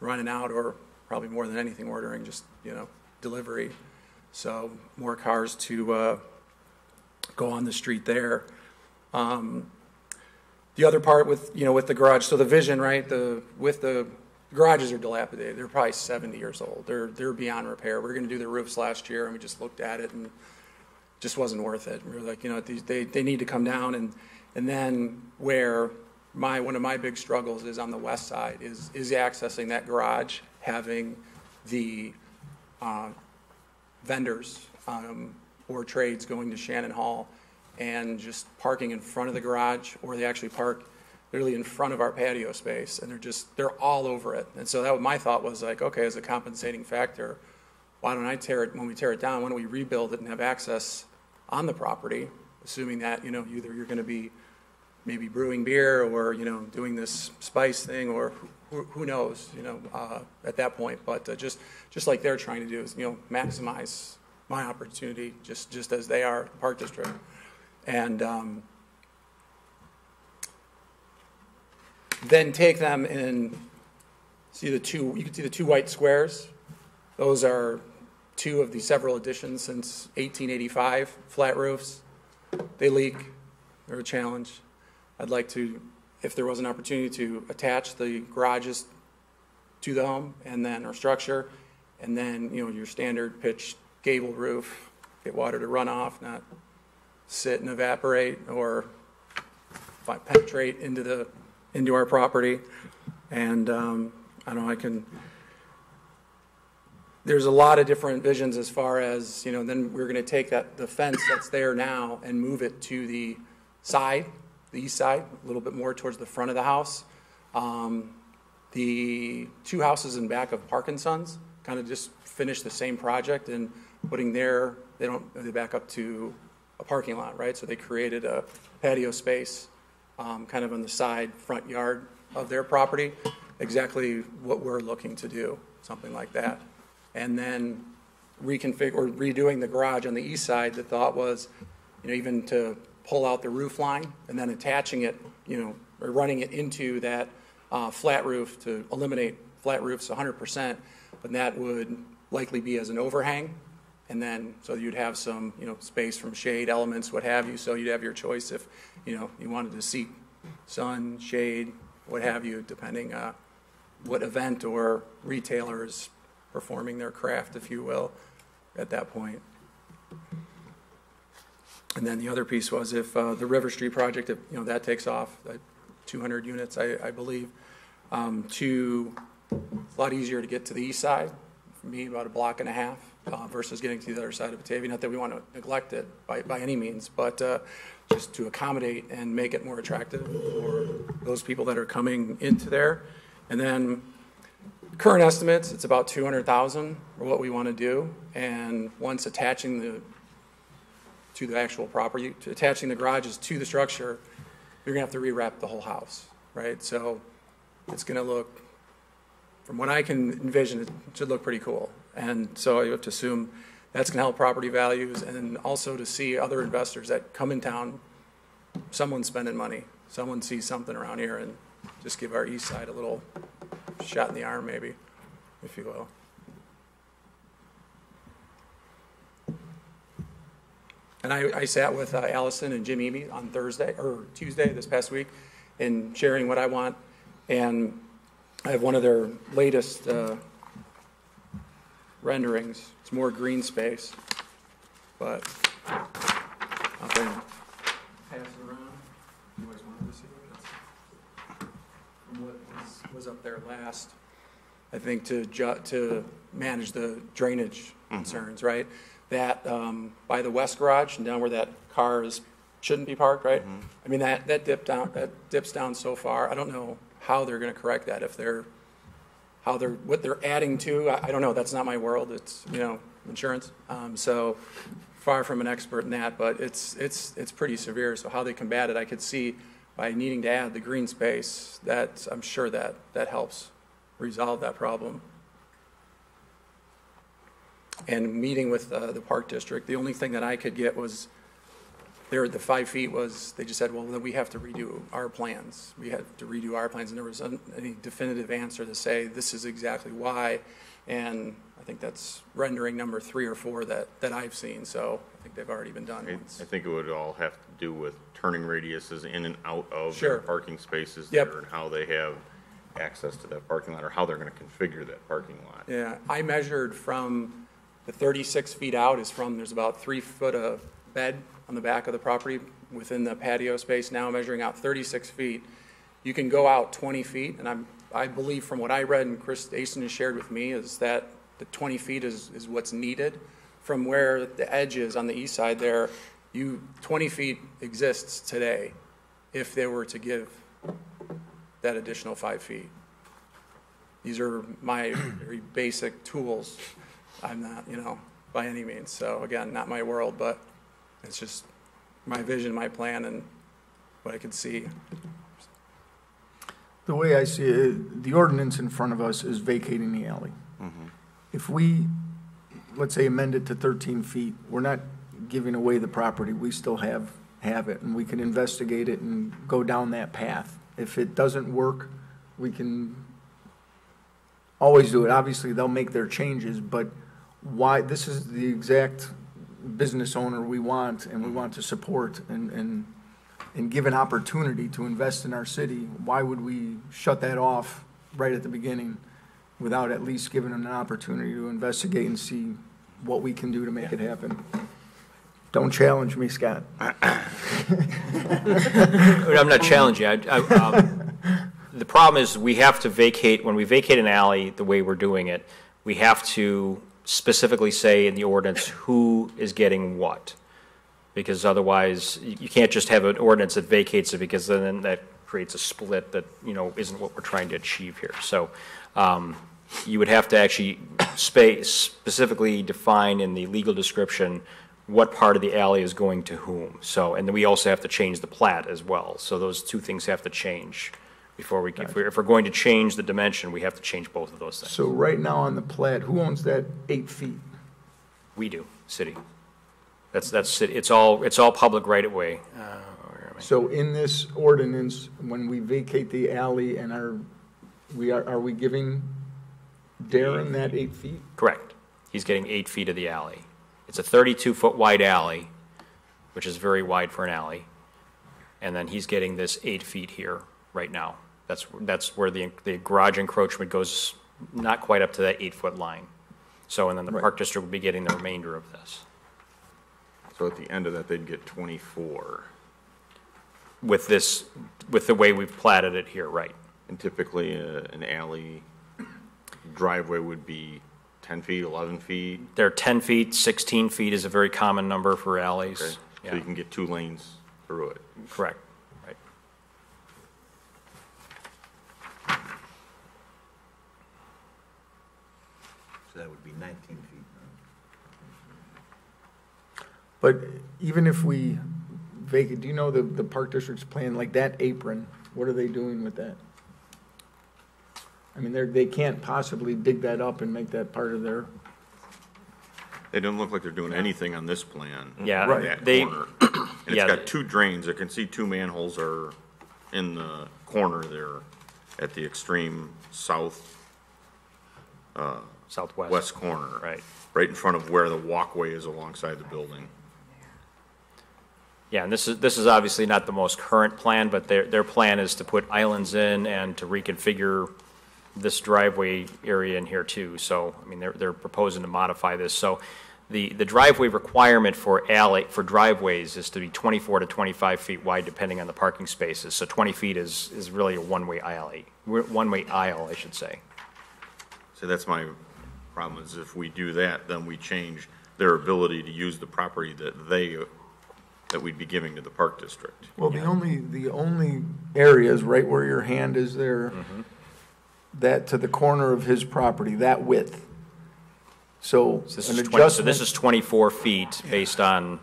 running out, or probably more than anything, ordering just, you know, delivery. So more cars to uh, go on the street there. Um, The other part with, you know, with the garage, so the vision, right, the, with the garages are dilapidated. They're probably 70 years old. They're, they're beyond repair. We are going to do the roofs last year, and we just looked at it, and just wasn't worth it. We were like, you know, these, they, they need to come down, and, and then where my, one of my big struggles is on the west side, is, is accessing that garage, having the uh, vendors um, or trades going to Shannon Hall and just parking in front of the garage, or they actually park literally in front of our patio space, and they're just, they're all over it. And so that, was my thought was like, okay, as a compensating factor, why don't I tear it, when we tear it down, why don't we rebuild it and have access on the property, assuming that, you know, either you're gonna be maybe brewing beer or, you know, doing this spice thing, or who, who knows, you know, uh, at that point. But uh, just, just like they're trying to do is, you know, maximize my opportunity, just, just as they are, the Park District. And, um, then take them and see the two, you can see the two white squares. Those are two of the several additions since 1885, flat roofs. They leak, they're a challenge. I'd like to, if there was an opportunity to attach the garages to the home and then, or structure, and then, you know, your standard pitch gable roof, get water to run off, not sit and evaporate or penetrate into the, into our property. And, um, I know, I can, there's a lot of different visions as far as, you know, then we're gonna take that, the fence that's there now and move it to the side, the east side, a little bit more towards the front of the house. Um, the two houses in back of Parkinson's kind of just finished the same project and putting their, they don't, they back up to a parking lot, right? So they created a patio space, um, kind of on the side, front yard of their property, exactly what we're looking to do, something like that. and then reconfig, or redoing the garage on the east side, the thought was, you know, even to pull out the roof line and then attaching it, you know, or running it into that uh, flat roof to eliminate flat roofs hundred percent, but that would likely be as an overhang. And then, so you'd have some, you know, space from shade elements, what have you, so you'd have your choice if, you know, you wanted to see sun, shade, what have you, depending, uh, what event or retailer is performing their craft, if you will, at that point. And then the other piece was if uh, the River Street project, if, you know, that takes off, uh, 200 units, I, I believe, um, to, a lot easier to get to the east side, for me, about a block and a half, uh, versus getting to the other side of Batavia. Not that we want to neglect it by, by any means, but uh, just to accommodate and make it more attractive for those people that are coming into there. And then current estimates, it's about 200,000 for what we want to do. And once attaching the, to the actual property, to attaching the garages to the structure, you're gonna have to rewrap the whole house, right? So it's gonna look, from what I can envision, it should look pretty cool. And so you have to assume that's gonna help property values and also to see other investors that come in town, someone's spending money, someone sees something around here and just give our east side a little shot in the arm maybe, if you will. And I, I sat with uh, Allison and Jim Eby on Thursday, or Tuesday this past week, and sharing what I want. And I have one of their latest uh, renderings. It's more green space, but I'll bring, pass it around. You guys wanted to see it? From what was, was up there last, I think to ju, to manage the drainage concerns, right? That, um, by the west garage and down where that car is, shouldn't be parked, right? I mean, that, that dipped down, that dips down so far. I don't know how they're gonna correct that, if they're, how they're, what they're adding to, I, I don't know, that's not my world, it's, you know, insurance. Um, so, far from an expert in that, but it's, it's, it's pretty severe, so how they combat it, I could see by needing to add the green space, that, I'm sure that, that helps resolve that problem. And meeting with uh, the park district, the only thing that I could get was, there, the five feet was, they just said, well, then we have to redo our plans. We had to redo our plans, and there was an- any definitive answer to say, this is exactly why. And I think that's rendering number three or four that, that I've seen, so I think they've already been done I once. I think it would all have to do with turning radiuses in and out of Sure. their parking spaces Yep. there and how they have access to that parking lot or how they're gonna configure that parking lot. Yeah, I measured from the 36 feet out is from, there's about three foot of bed on the back of the property within the patio space, now measuring out 36 feet. You can go out 20 feet, and I'm, I believe from what I read and Chris Asen has shared with me is that the 20 feet is, is what's needed. From where the edge is on the east side there, you, 20 feet exists today if they were to give that additional five feet. These are my very basic tools. I'm not, you know, by any means. So again, not my world, but it's just my vision, my plan, and what I could see. The way I see it, the ordinance in front of us is vacating the alley. Mm-hmm. If we, let's say amend it to thirteen feet, we're not giving away the property, we still have, have it, and we can investigate it and go down that path. If it doesn't work, we can always do it. Obviously, they'll make their changes, but why, this is the exact business owner we want and we want to support and, and, and give an opportunity to invest in our city. Why would we shut that off right at the beginning without at least giving them an opportunity to investigate and see what we can do to make it happen? Don't challenge me, Scott. I'm not challenging you. I- I, um, The problem is, we have to vacate, when we vacate an alley the way we're doing it, we have to specifically say in the ordinance who is getting what. Because otherwise, you can't just have an ordinance that vacates it, because then that creates a split that, you know, isn't what we're trying to achieve here. So um, you would have to actually spa- specifically define in the legal description what part of the alley is going to whom. So, and then we also have to change the plat as well. So those two things have to change before we, if we're, if we're going to change the dimension, we have to change both of those things. So right now on the plat, who owns that eight feet? We do, city. That's, that's, city. it's all, it's all public right-of-way. Uh, where am I? So in this ordinance, when we vacate the alley and are, we are, are we giving Darren that eight feet? Correct. He's getting eight feet of the alley. It's a 32-foot wide alley, which is very wide for an alley. And then he's getting this eight feet here right now. That's, that's where the, the garage encroachment goes not quite up to that eight-foot line. So, and then the Right. Park District would be getting the remainder of this So at the end of that, they'd get 24. with this, with the way we've platted it here, right? And typically, uh, an alley driveway would be 10 feet, 11 feet. They're 10 feet, 16 feet is a very common number for Okay, alleys. So Yeah, you can get two lanes through it. correct, right. So that would be 19 feet. But even if we vacate, do you know the, the Park District's plan, like that apron, what are they doing with that? I mean, they're, they can't possibly dig that up and make that part of their, They don't look like they're doing anything on this plan. Yeah, Right. that they- corner. And it's yeah, got they- two drains. I can see two manholes are in the corner there at the extreme south uh, Southwest. west corner. Right. Right in front of where the walkway is alongside the building. Yeah, and this is, this is obviously not the most current plan, but their, their plan is to put islands in and to reconfigure this driveway area in here too. So, I mean, they're, they're proposing to modify this. So the, the driveway requirement for alley, for driveways is to be 24 to 25 feet wide depending on the parking spaces. So 20 feet is, is really a one-way alley, one-way aisle, I should say. So that's my problem is if we do that, then we change their ability to use the property that they, that we'd be giving to the park district. well, the only, the only areas right where your hand is there, mm-hmm. that to the corner of his property, that width. So So this an is 20, so this adjustment, is 24 feet based on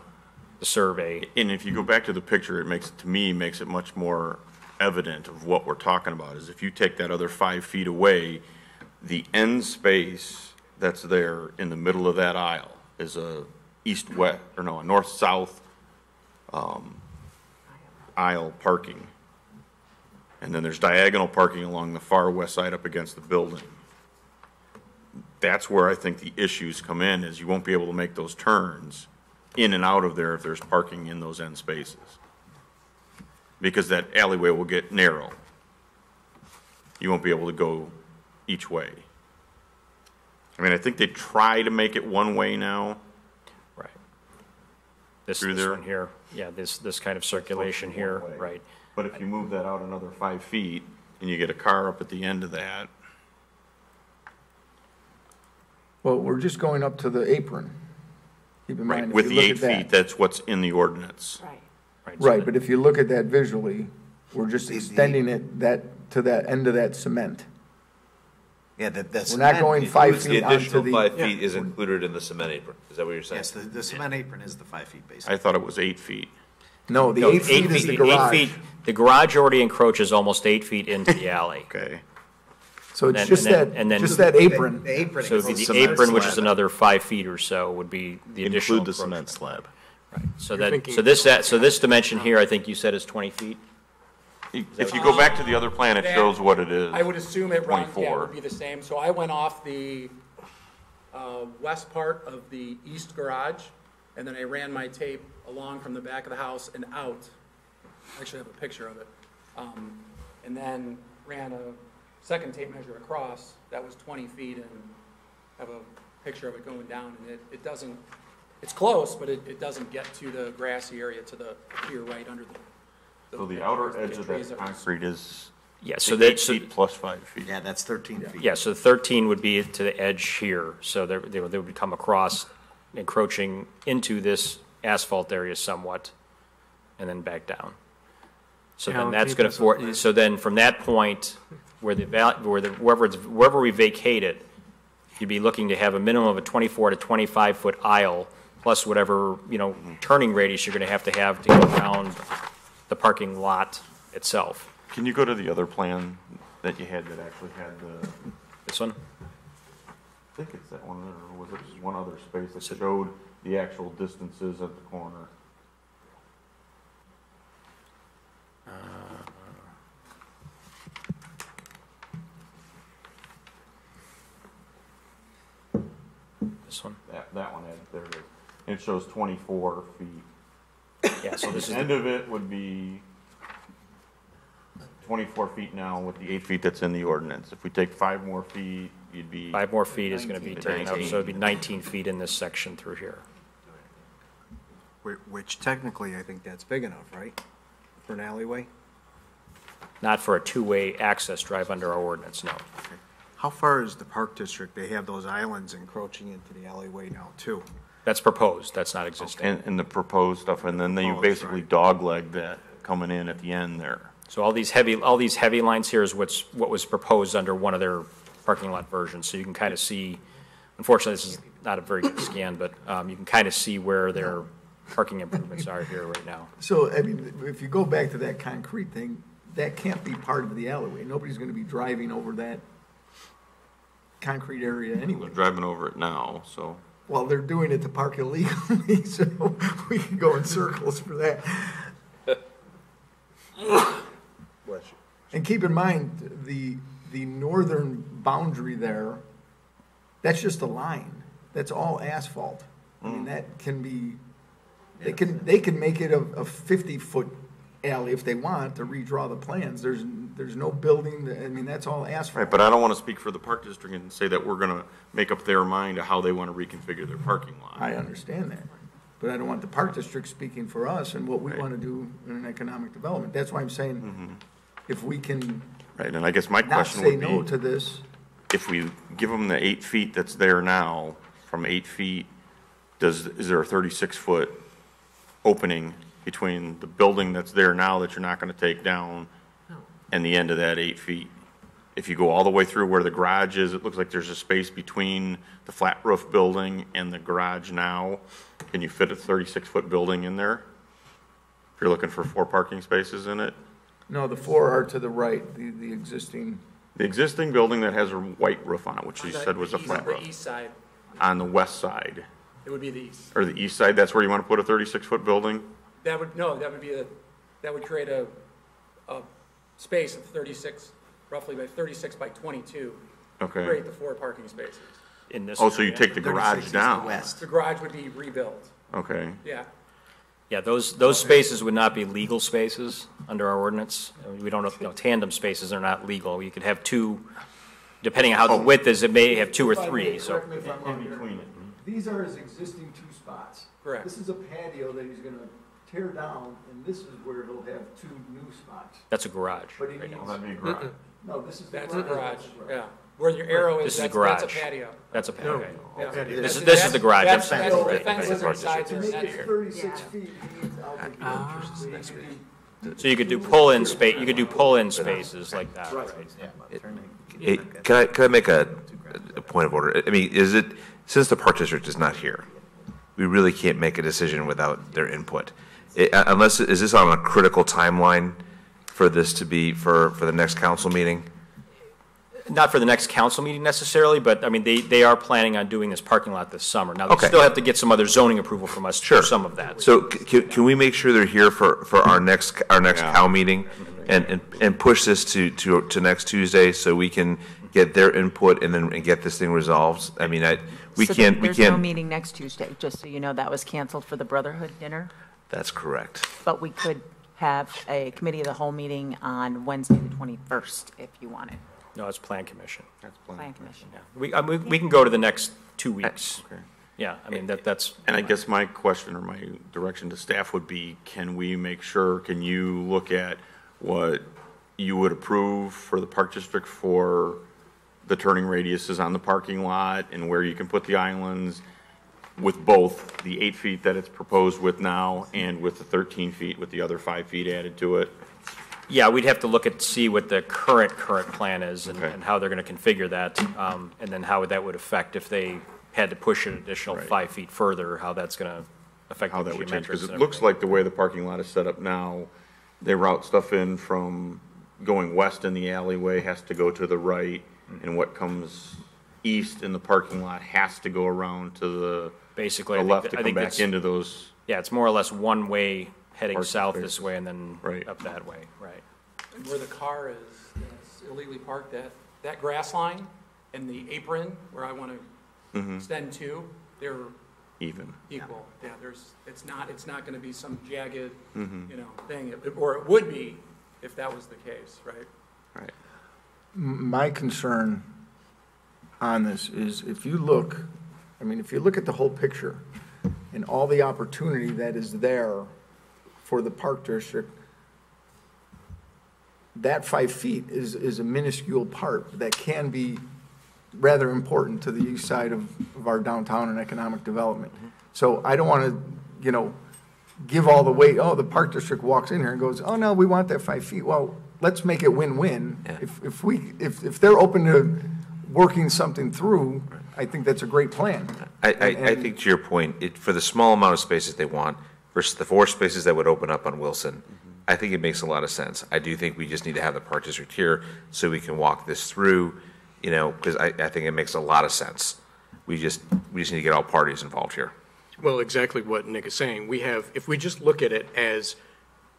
the survey. And if you go back to the picture, it makes, to me, makes it much more evident of what we're talking about, is if you take that other five feet away, the end space that's there in the middle of that aisle is a east-west, or no, a north-south, um, aisle parking. And then there's diagonal parking along the far west side up against the building. That's where I think the issues come in, is you won't be able to make those turns in and out of there if there's parking in those end spaces. Because that alleyway will get narrow. You won't be able to go each way. I mean, I think they try to make it one way now. Right. This, Through this there? one here, yeah, this, this kind of circulation here, one way. right. But if you move that out another five feet and you get a car up at the end of that, well, we're just going up to the apron. Keep in right, mind, if with you the look eight at that. feet, that's what's in the ordinance. Right. so Right, that- but if you look at that visually, we're just extending it that, to that end of that cement. Yeah, that, that's. We're not going five The feet onto additional the. five feet is included in the cement apron, is that what you're saying? Yes, the, the cement apron is the five feet, basically. I thought it was eight feet. No, the No, eight feet is the eight garage. feet- The garage already encroaches almost eight feet into the alley. Okay. So And it's then- just and that, and then- just that apron. The apron. So it'd be the cement apron, which is slab. another five feet or so, would be the additional Include the encroachment. cement slab. So You're that, so this, that- so this dimension here, I think you said is 20 feet? If you go back to the other plan, it shows what it is. I would assume it yeah, 24. would be the same. So I went off the uh, west part of the east garage, and then I ran my tape along from the back of the house and out. I actually have a picture of it. Um, And then ran a second tape measure across, that was 20 feet, and have a picture of it going down. And it, it doesn't, it's close, but it, it doesn't get to the grassy area to the, to your right under the. So the outer edge of that concrete is Yeah, so the that, eight so, feet plus five feet. Yeah, that's 13 feet. yeah, so 13 would be to the edge here, so they, they would they would come across, encroaching into this asphalt area somewhat, and then back down. So then that's gonna, for so then from that point, where the, val- where the, wherever it's, wherever we vacate it, you'd be looking to have a minimum of a 24 to 25 foot aisle, plus whatever, you know, mm-hmm. turning radius you're gonna have to have to go around the parking lot itself. Can you go to the other plan that you had that actually had the, This one? I think it's that one, or was it just one other space that showed the actual distances at the corner? This one? That, that one had, there it is. It shows twenty-four feet. Yeah, so this is, The end of it would be twenty-four feet now with the eight feet that's in the ordinance. If we take five more feet, you'd be. five more feet is gonna be taken out, so it'd be 19 feet in this section through here. Whi- Which technically, I think that's big enough, right? For an alleyway? Not for a two-way access drive under our ordinance, no. How far is the Park District? They have those islands encroaching into the alleyway now, too. That's proposed, that's not existing. And, and the proposed stuff, and then you Oh, basically right. dogleg that coming in at the end there. So all these heavy, all these heavy lines here is what's, what was proposed under one of their parking lot versions. So you can kind of see, unfortunately, this is not a very good scan, but um, you can kind of see where their parking improvements are here right now. So, I mean, if you go back to that concrete thing, that can't be part of the alleyway. Nobody's gonna be driving over that concrete area anyway. We're anyway. driving over it now, so. Well, they're doing it to park illegally, so we can go in circles for that. And keep in mind, the, the northern boundary there, that's just a line. That's all asphalt. I mean, mm. that can be, they can, they can make it a, a fifty-foot alley if they want to redraw the plans. There's, there's no building, I mean, that's all asphalt. Right, but I don't want to speak for the park district and say that we're gonna make up their mind of how they want to reconfigure their parking lot. I understand that, but I don't want the park district speaking for us and what we Right. want to do in an economic development. That's why I'm saying, mm-hmm. if we can Right, and I guess my not question say would no be, to this, if we give them the eight feet that's there now, from eight feet, does, is there a thirty-six foot opening between the building that's there now that you're not gonna take down and the end of that eight feet? If you go all the way through where the garage is, it looks like there's a space between the flat roof building and the garage now. Can you fit a thirty-six foot building in there? If you're looking for four parking spaces in it? no, the four are to the right, the, the existing, The existing building that has a white roof on it, which you said was a flat The roof, east side, on the west side, it would be the east. or the east side, that's where you want to put a thirty-six foot building? That would, no, that would be a, that would create a, a space of thirty-six, roughly by thirty-six by twenty-two. Okay. Create the four parking spaces. In this Oh, so you area. take the garage down? The garage would be rebuilt, Okay, yeah. Yeah, those, those spaces would not be legal spaces under our ordinance. We don't, you know, tandem spaces are not legal. You could have two, depending on how the oh. width is, it may have two or three, so. Correct me if I'm wrong here. These are his existing two spots. Correct. This is a patio that he's gonna tear down, and this is where he'll have two new spots. That's a garage But he right needs, now. that'd be a garage. no, this is the That's the garage. garage, yeah. Where your arrow This is, is the that's, that's a garage. patio. That's a, okay. Yeah. This is, this is the garage. That's, I'm that's, sorry. the fences are inside To there, make that's it thirty-six feet, he needs out the Ah. So he could do- So you could do pull-in space, you could do pull-in spaces like that, right? Hey, Can I, can I make a, a point of order? I mean, is it, since the Park District is not here, we really can't make a decision without their input. I- Unless, is this on a critical timeline for this to be, for, for the next council meeting? Not for the next council meeting necessarily, but I mean, they, they are planning on doing this parking lot this summer. Now, they Okay. still have to get some other zoning approval from us Sure. for some of that. So can, can we make sure they're here for, for our next, our next Yeah. cow meeting? And, and, and push this to, to, to next Tuesday so we can get their input and then, and get this thing resolved? I mean, I, we So can't, we There's no can't, meeting next Tuesday, just so you know, that was canceled for the Brotherhood dinner. That's correct. But we could have a committee of the whole meeting on Wednesday, the 21st, if you wanted. No, it's plan commission. That's Plan commission. Yeah. We, I mean, we can go to the next two weeks. Okay. Yeah, I mean, that, that's. And I guess my question or my direction to staff would be, can we make sure, can you look at what you would approve for the park district for the turning radiuses on the parking lot and where you can put the islands with both the eight feet that it's proposed with now and with the thirteen feet with the other five feet added to it? Yeah, we'd have to look at, see what the current, current plan is and, Okay. and how they're gonna configure that. Um, and then how that would affect if they had to push an additional Right. five feet further, how that's gonna affect how the that would change, because it and looks everything. like the way the parking lot is set up now, they route stuff in from going west in the alleyway has to go to the right, and what comes east in the parking lot has to go around to the, Basically, the I think left that- to I come think back that's- into those. Yeah, it's more or less one way heading Parking south spaces. this way and then Right. up that way, right. And where the car is, that's illegally parked, that, that grass line and the apron where I want to Mhm. extend to, they're Even. equal. Yeah, there's, it's not, it's not going to be some jagged, Mhm. you know, thing, It- or it would be if that was the case, right? Right. My concern on this is if you look, I mean, if you look at the whole picture and all the opportunity that is there for the park district, that five feet is, is a minuscule part that can be rather important to the east side of, of our downtown and economic development. Mm-hmm. So I don't want to, you know, give all the weight, oh, the park district walks in here and goes, oh, no, we want that five feet. Well, let's make it win-win. If, if we, if, if they're open to working something through, I think that's a great plan. I, I, I think to your point, it, for the small amount of spaces they want versus the four spaces that would open up on Wilson, I think it makes a lot of sense. I do think we just need to have the park district here so we can walk this through, you know, because I, I think it makes a lot of sense. We just, we just need to get all parties involved here. Well, exactly what Nick is saying. We have, if we just look at it as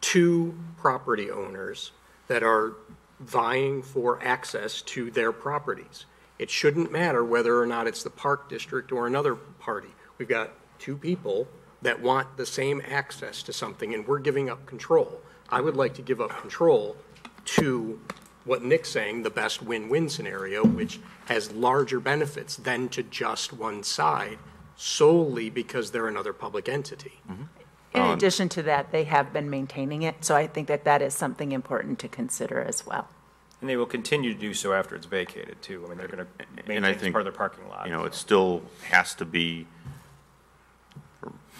two property owners that are vying for access to their properties, it shouldn't matter whether or not it's the park district or another party. We've got two people that want the same access to something, and we're giving up control. I would like to give up control to what Nick's saying, the best win-win scenario, which has larger benefits than to just one side solely because they're another public entity. In Um, addition to that, they have been maintaining it, so I think that that is something important to consider as well. And they will continue to do so after it's vacated too. I mean, they're going to maintain I it as think, part of their parking lot. You know, it still has to be,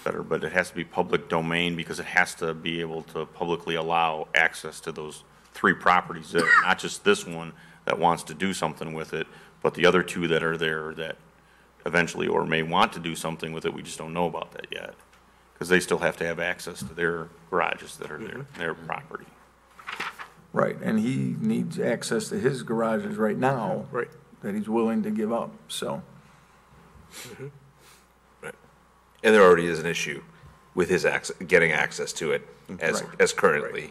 better, but it has to be public domain because it has to be able to publicly allow access to those three properties there, not just this one that wants to do something with it, but the other two that are there that eventually or may want to do something with it, we just don't know about that yet. Because they still have to have access to their garages that are there, mm-hmm. their property. Right, and he needs access to his garages right now. Right. That he's willing to give up, so. Mm-hmm. And there already is an issue with his access, getting access to it mm, as, Right. as currently.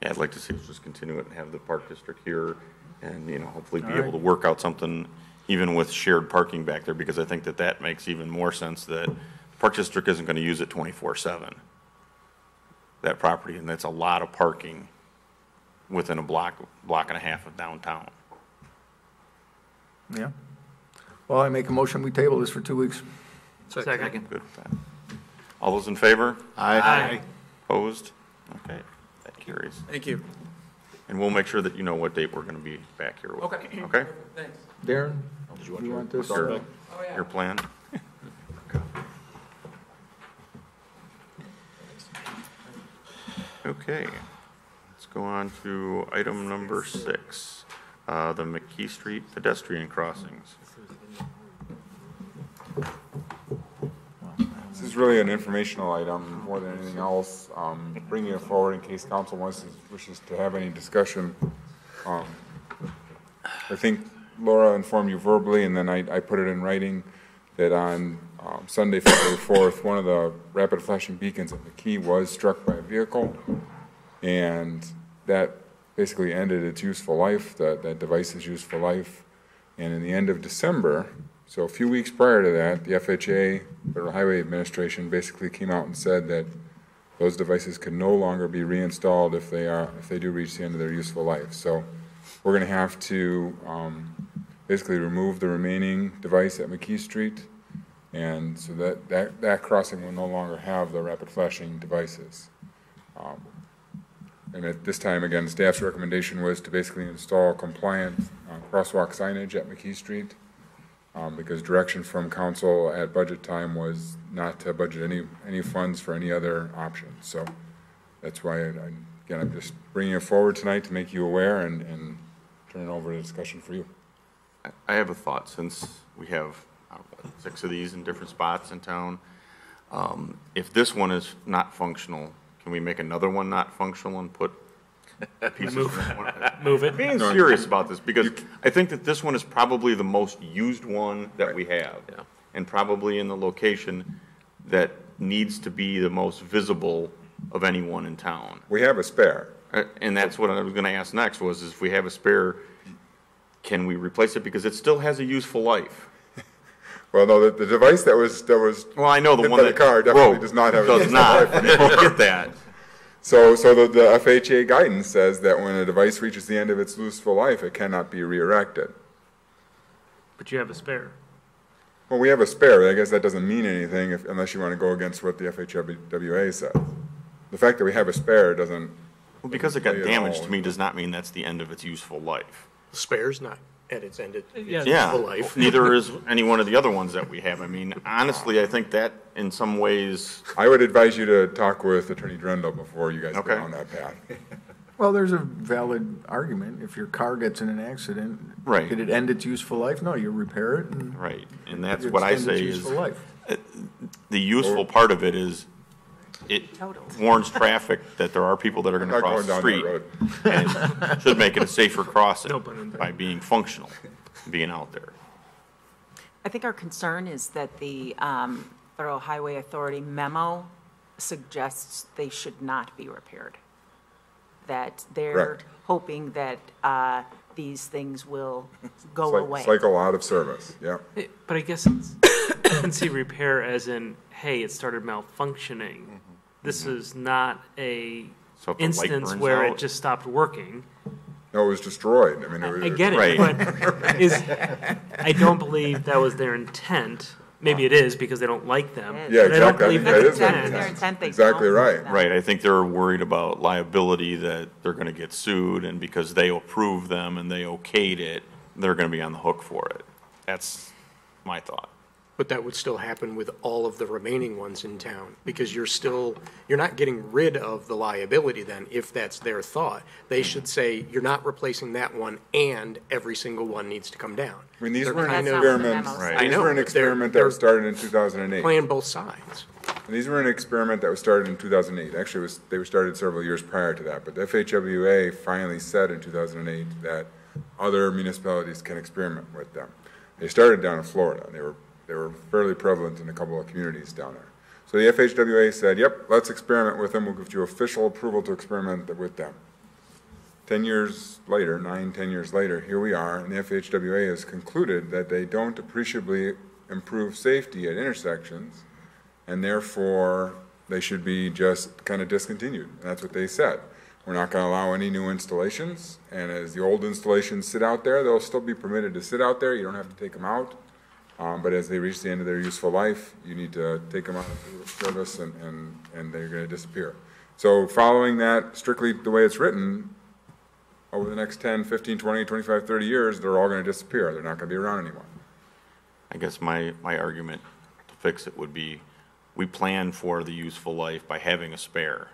Yeah, I'd like to see us just continue it and have the park district here and, you know, hopefully be All able right. to work out something even with shared parking back there, because I think that that makes even more sense that the park district isn't gonna use it twenty-four seven. That property, and that's a lot of parking within a block, block and a half of downtown. Yeah. Well, I make a motion, we table this for two weeks. Second. Good with that. All those in favor? Aye. Opposed? Okay, that carries. Thank you. And we'll make sure that you know what date we're gonna be back here with. Okay. Okay? Thanks. Darren, Did you want this? Your- uh, Oh, yeah. Your plan? Okay, let's go on to item number six, uh, the McKee Street pedestrian crossings. This is really an informational item more than anything else, um, bringing it forward in case council wants wishes to have any discussion. Um, I think Laura informed you verbally, and then I, I put it in writing, that on um, Sunday, February 4th, one of the rapid flashing beacons at McKee was struck by a vehicle, and that basically ended its useful life, that, that device's useful life. And in the end of December, so a few weeks prior to that, the FHA, Federal Highway Administration, basically came out and said that those devices can no longer be reinstalled if they are, if they do reach the end of their useful life. So we're gonna have to, um, basically remove the remaining device at McKee Street. And so that, that, that crossing will no longer have the rapid flashing devices. Um, And at this time, again, staff's recommendation was to basically install compliant uh, crosswalk signage at McKee Street. Um, because direction from council at budget time was not to budget any, any funds for any other options. So that's why, I- I- again, I'm just bringing it forward tonight to make you aware and, and turn it over to discussion for you. I- have a thought, since we have, six of these in different spots in town. Um, If this one is not functional, can we make another one not functional and put pieces from one? Move it. Being serious about this, because I think that this one is probably the most used one that we have. And probably in the location that needs to be the most visible of anyone in town. We have a spare. Uh, And that's what I was gonna ask next, was if we have a spare, can we replace it? Because it still has a useful life. Well, no, the, the device that was, that was. Well, I know the hit one by the that car definitely broke does not have. a does useful not. life. I get that. So, so the, the FHA guidance says that when a device reaches the end of its useful life, it cannot be re-erected. But you have a spare. Well, we have a spare, but I guess that doesn't mean anything if, unless you want to go against what the FHWA says. The fact that we have a spare doesn't. Well, because it got tell you damaged all. to me does not mean that's the end of its useful life. Spare's not at its end, its Yeah. Yeah, useful life. neither is any one of the other ones that we have. I mean, honestly, I think that in some ways, I would advise you to talk with Attorney Drendel before you guys go Okay. down that path. Well, there's a valid argument. If your car gets in an accident. Right. Did it end its useful life? No, you repair it and. right, and that's you what I extend its say is, Useful life. Uh, the useful part of it is, it warns traffic that there are people that are gonna cross the going street. down that road. and it Should make it a safer crossing No by being functional, being out there. I think our concern is that the um, Federal Highway Authority memo suggests they should not be repaired. That they're Correct. hoping that uh, these things will go Cy- away. a lot of service, yeah. It- But I guess it's, I can see repair as in, hey, it started malfunctioning. This is not a So if the light instance burns where out- it just stopped working. No, it was destroyed. I mean, it was. I get it, Right. but is, I don't believe that was their intent. Maybe it is because they don't like them. Yeah, but I don't exactly. I believe think that is their That's their intent. intent, they Exactly don't right. want them. Right, I think they're worried about liability, that they're gonna get sued, and because they approved them and they okayed it, they're gonna be on the hook for it. That's my thought. But that would still happen with all of the remaining ones in town, because you're still, you're not getting rid of the liability then, if that's their thought. They should say, you're not replacing that one, and every single one needs to come down. I mean, these They're were an kind of experiment. That's not what the memo says. These know, were an they're- experiment that was they're started in two thousand and eight. Playing both sides. And these were an experiment that was started in 2008. Actually, it was, they were started several years prior to that, but the FHWA finally said in 2008 that other municipalities can experiment with them. They started down in Florida. and They were, they were fairly prevalent in a couple of communities down there. So the FHWA said, yep, let's experiment with them. We'll give you official approval to experiment with them. Ten years later, nine, ten years later, here we are, and the FHWA has concluded that they don't appreciably improve safety at intersections, and therefore, they should be just kind of discontinued. That's what they said. We're not going to allow any new installations, and as the old installations sit out there, they'll still be permitted to sit out there. You don't have to take them out. Um, but as they reach the end of their useful life, you need to take them out of service, and, and, and they're going to disappear. So following that strictly the way it's written, over the next 10, 15, 20, 25, 30 years, they're all going to disappear. They're not going to be around anymore. I guess my, my argument to fix it would be, we plan for the useful life by having a spare.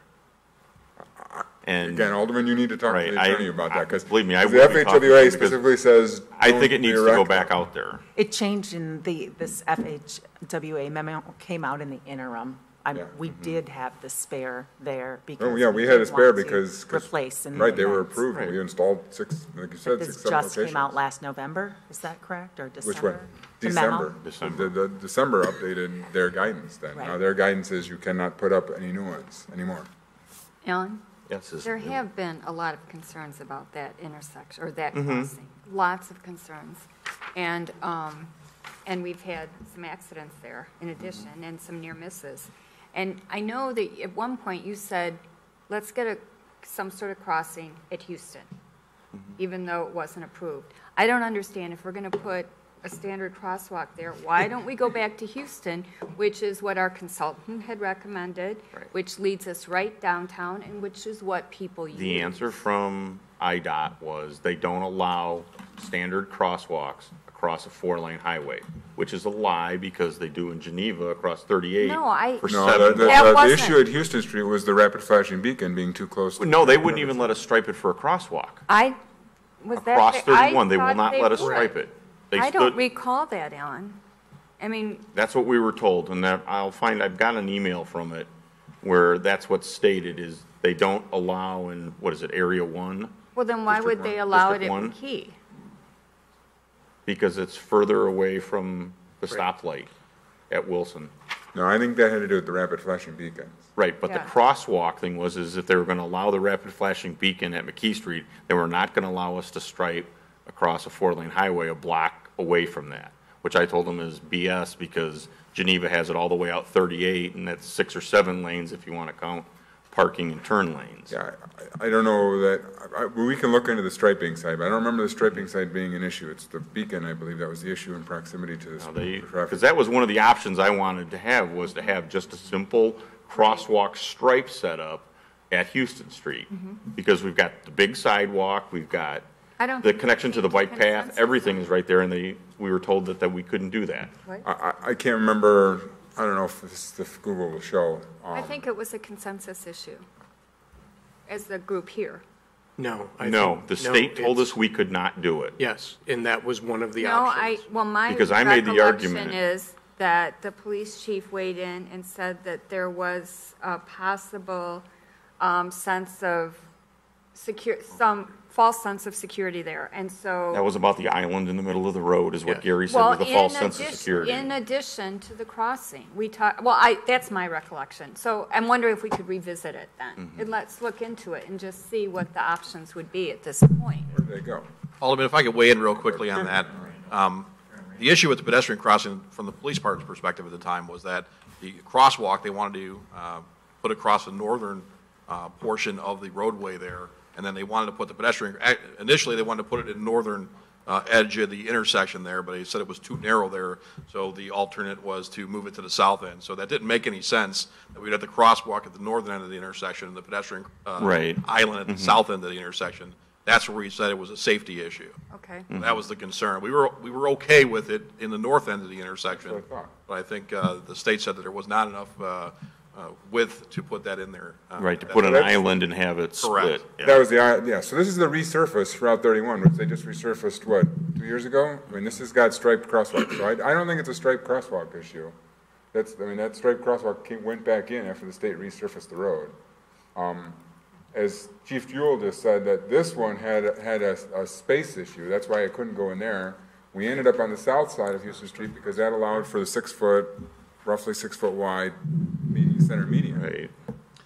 And Again, Alderman, you need to talk to Right, the I- attorney about I- that, because believe me, I the will be talking to FHWA specifically says. I think it needs to go back out there. It changed in the, this FHWA memo came out in the interim. I'm- Yeah. We mm-hmm. did have the spare there because. Oh, yeah, we had a spare because to because. 'cause- Replace in. Right, they were events. approved. We installed six, like you said, This six, seven just came out last November, is that correct, or December? Which December? one? The? December. December. The, the, December updated their guidance then. Now, their guidance is you cannot put up any new ones anymore. Alan? Yes. There have been a lot of concerns about that intersection, or that Mm-hmm. crossing. Lots of concerns. And, um, and we've had some accidents there in addition, and some near misses. And I know that at one point you said, let's get a, some sort of crossing at Houston, Mm-hmm. even though it wasn't approved. I don't understand, if we're gonna put a standard crosswalk there, why don't we go back to Houston, which is what our consultant had recommended, Right. which leads us right downtown, and which is what people use. The answer from IDOT was they don't allow standard crosswalks across a four-lane highway, which is a lie because they do in Geneva across 38 No, I- for No, the, seven. the, That the- the wasn't- issue at Houston Street was the rapid flashing beacon being too close. to- No, they wouldn't even let us stripe it for a crosswalk. I, was that? Across the- I 31, they will thought not they let us would. stripe it. They I don't stood, recall that, Alan. I mean, That's what we were told, and that, I'll find, I've got an email from it where that's what's stated, is they don't allow in, what is it, Area One? well, then why would they one- allow it District at one? McKee? Because it's further away from the stoplight at Wilson. No, I think that had to do with the rapid flashing beacons. Right, but the Yeah. crosswalk thing was, is if they were gonna allow the rapid flashing beacon at McKee Street, they were not gonna allow us to stripe across a four-lane highway a block away from that, which I told them is BS, because Geneva has it all the way out thirty-eight, and that's six or seven lanes if you wanna count parking and turn lanes. Yeah, I, I don't know that, I, we can look into the striping side, but I don't remember the striping side being an issue. It's the beacon, I believe, that was the issue in proximity to Now, they, the traffic. because that was one of the options I wanted to have, was to have just a simple crosswalk stripe setup at Houston Street. Mm-hmm. Because we've got the big sidewalk, we've got I don't the think connection to the we bike path, consensus everything is right there, and they, we were told that, that we couldn't do that. I, I, I can't remember, I don't know if this, if Google will show. I um, think it was a consensus issue as the group here. No. I No, think- the no, state told it's- us we could not do it. Yes, and that was one of the No, options. I, well, my Because I made the recollection argument. is that the police chief weighed in and said that there was a possible um, sense of secure, some false sense of security there, and so. That was about the island in the middle of the road, is what Yes. Gary said, Well, with a in false sense of addition- security. In addition to the crossing, we talk, well, I, that's my recollection. So I'm wondering if we could revisit it then. Mm-hmm. And let's look into it and just see what the options would be at this point. Where'd they go? Alderman, if I could weigh in real quickly on that. Um, The issue with the pedestrian crossing, from the police department's perspective at the time, was that the crosswalk, they wanted to uh, put across the northern uh, portion of the roadway there, and then they wanted to put the pedestrian, initially, they wanted to put it in northern uh, edge of the intersection there, but they said it was too narrow there, so the alternate was to move it to the south end. So that didn't make any sense, that we'd have the crosswalk at the northern end of the intersection and the pedestrian uh, Right. island at the south end of the intersection. That's where we said it was a safety issue. Okay. That was the concern. We were, we were okay with it in the north end of the intersection. I. But I think uh, the state said that there was not enough uh, uh, width to put that in there. Uh, Right, to put an That's- island and have it split. Correct. yeah. That was the, i- yeah, so this is the resurface for Route 31, which they just resurfaced, what, two years ago? I mean, this has got striped crosswalk, so I, I don't think it's a striped crosswalk issue. That's, I mean, that striped crosswalk came, went back in after the state resurfaced the road. Um, As Chief Jewell just said, that this one had, had a, a space issue, that's why it couldn't go in there. We ended up on the south side of Houston Street because that allowed for the six-foot, roughly six-foot wide median, center median. Right,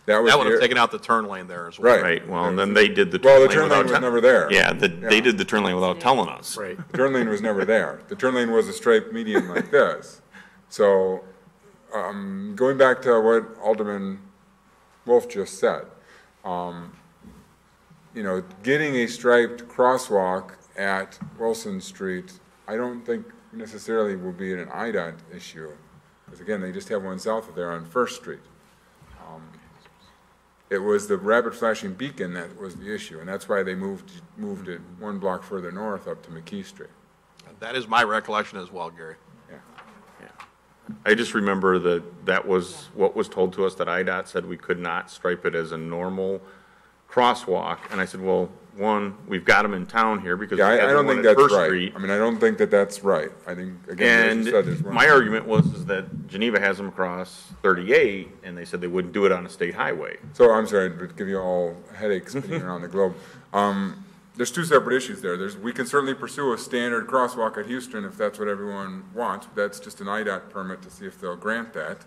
That was That would have taken out the turn lane there as well. Right. right, well, and then they did the Well, turn the lane turn lane without. was tell- never there. Yeah, the- they Yeah. did the turn lane without telling us. Right. The turn lane was never there. The turn lane was a straight median like this. So, um, going back to what Alderman Wolf just said, um, you know, getting a striped crosswalk at Wilson Street, I don't think necessarily will be an IDOT issue. Because again, they just have one south of there on First Street. Um, It was the rapid flashing beacon that was the issue, and that's why they moved, moved it one block further north up to McKee Street. That is my recollection as well, Gary. Yeah. I just remember that that was what was told to us, that IDOT said we could not stripe it as a normal crosswalk. And I said, well, one, we've got them in town here because Yeah, I, had I the don't one think at that's First right. Street. I mean, I don't think that that's right. I think, again, as And you said, there's one. my argument was is that Geneva has them across 38, and they said they wouldn't do it on a state highway. So, I'm sorry, to give you all headaches around the globe. Um, there's two separate issues there. There's, we can certainly pursue a standard crosswalk at Houston if that's what everyone wants. That's just an IDOT permit to see if they'll grant that.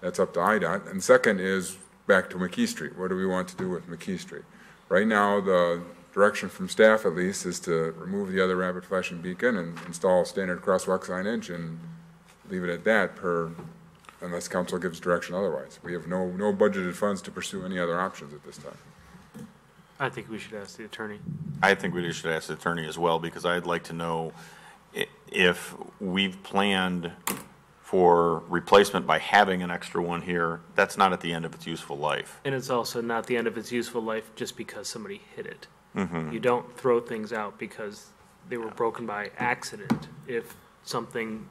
That's up to IDOT. And second is back to McKee Street. What do we want to do with McKee Street? Right now, the direction from staff at least is to remove the other rapid flashing beacon and install standard crosswalk signage and leave it at that per, unless council gives direction otherwise. We have no, no budgeted funds to pursue any other options at this time. I think we should ask the attorney. I think we should ask the attorney as well, because I'd like to know if we've planned for replacement by having an extra one here, that's not at the end of its useful life. And it's also not the end of its useful life just because somebody hit it. Mhm. You don't throw things out because they were broken by accident. If something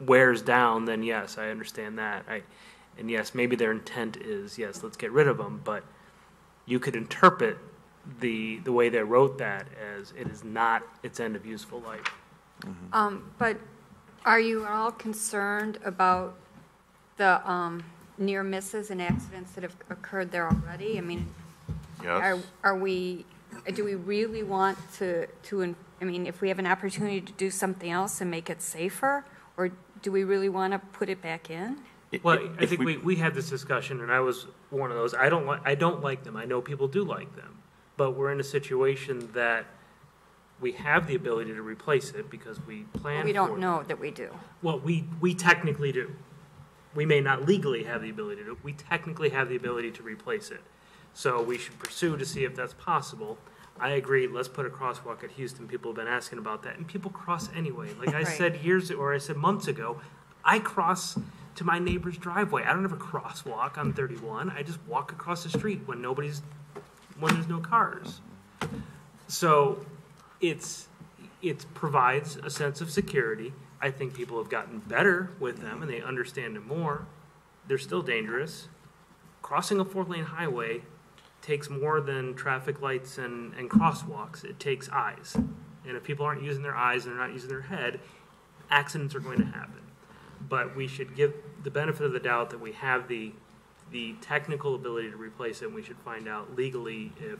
wears down, then yes, I understand that. I, and yes, maybe their intent is, yes, let's get rid of them, but you could interpret the, the way they wrote that as it is not its end of useful life. Um, But Are you at all concerned about the um, near misses and accidents that have occurred there already? I mean, are, Yes. are we, do we really want to, to, I mean, if we have an opportunity to do something else and make it safer? Or do we really want to put it back in? Well, I think we, we had this discussion, and I was one of those, I don't like, I don't like them, I know people do like them. But we're in a situation that we have the ability to replace it because we plan for. We don't know that we do. Well, we, we technically do. We may not legally have the ability to, we technically have the ability to replace it. So we should pursue to see if that's possible. I agree, let's put a crosswalk at Houston, people have been asking about that, and people cross anyway. Like I Right. said years, or I said months ago, I cross to my neighbor's driveway. I don't have a crosswalk on thirty-one, I just walk across the street when nobody's, when there's no cars. So it's, it provides a sense of security. I think people have gotten better with them and they understand it more. They're still dangerous. Crossing a four-lane highway takes more than traffic lights and, and crosswalks. It takes eyes. And if people aren't using their eyes and they're not using their head, accidents are going to happen. But we should give the benefit of the doubt that we have the, the technical ability to replace it, and we should find out legally if,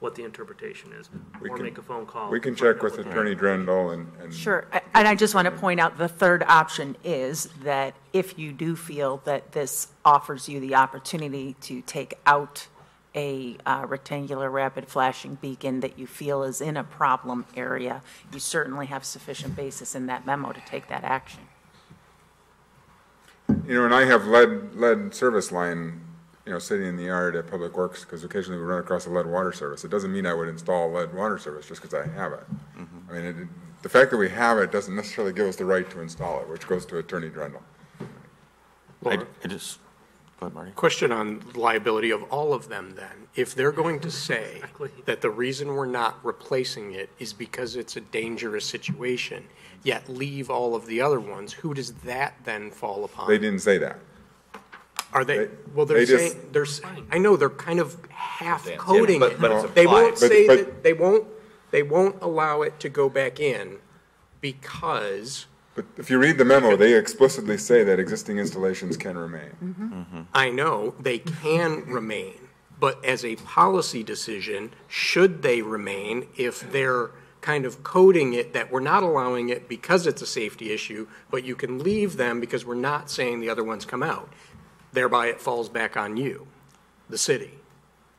what the interpretation is, We or can- make a phone call. We can and find check out with what the- Attorney Drendel and, and. Sure, A- and I just want to point out, the third option is that if you do feel that this offers you the opportunity to take out a uh, rectangular rapid flashing beacon that you feel is in a problem area, you certainly have sufficient basis in that memo to take that action. You know, and I have lead, lead service line, you know, sitting in the yard at Public Works, because occasionally we run across a lead water service. It doesn't mean I would install a lead water service just because I have it. I mean, it, the fact that we have it doesn't necessarily give us the right to install it, which goes to Attorney Drendel. I, I just, go ahead, Marty. Question on liability of all of them then. If they're going to say that the reason we're not replacing it is because it's a dangerous situation, yet leave all of the other ones, who does that then fall upon? They didn't say that. Are they, They- well, they're they just- saying, there's, I know, they're kind of half Yeah, coding but- it. but it's They won't applied. say But- that, they won't, they won't allow it to go back in because, But if you read the memo, they explicitly say that existing installations can remain. Mm-hmm. I know, they can remain. But as a policy decision, should they remain if they're kind of coding it that we're not allowing it because it's a safety issue, but you can leave them because we're not saying the other ones come out? Thereby it falls back on you, the city.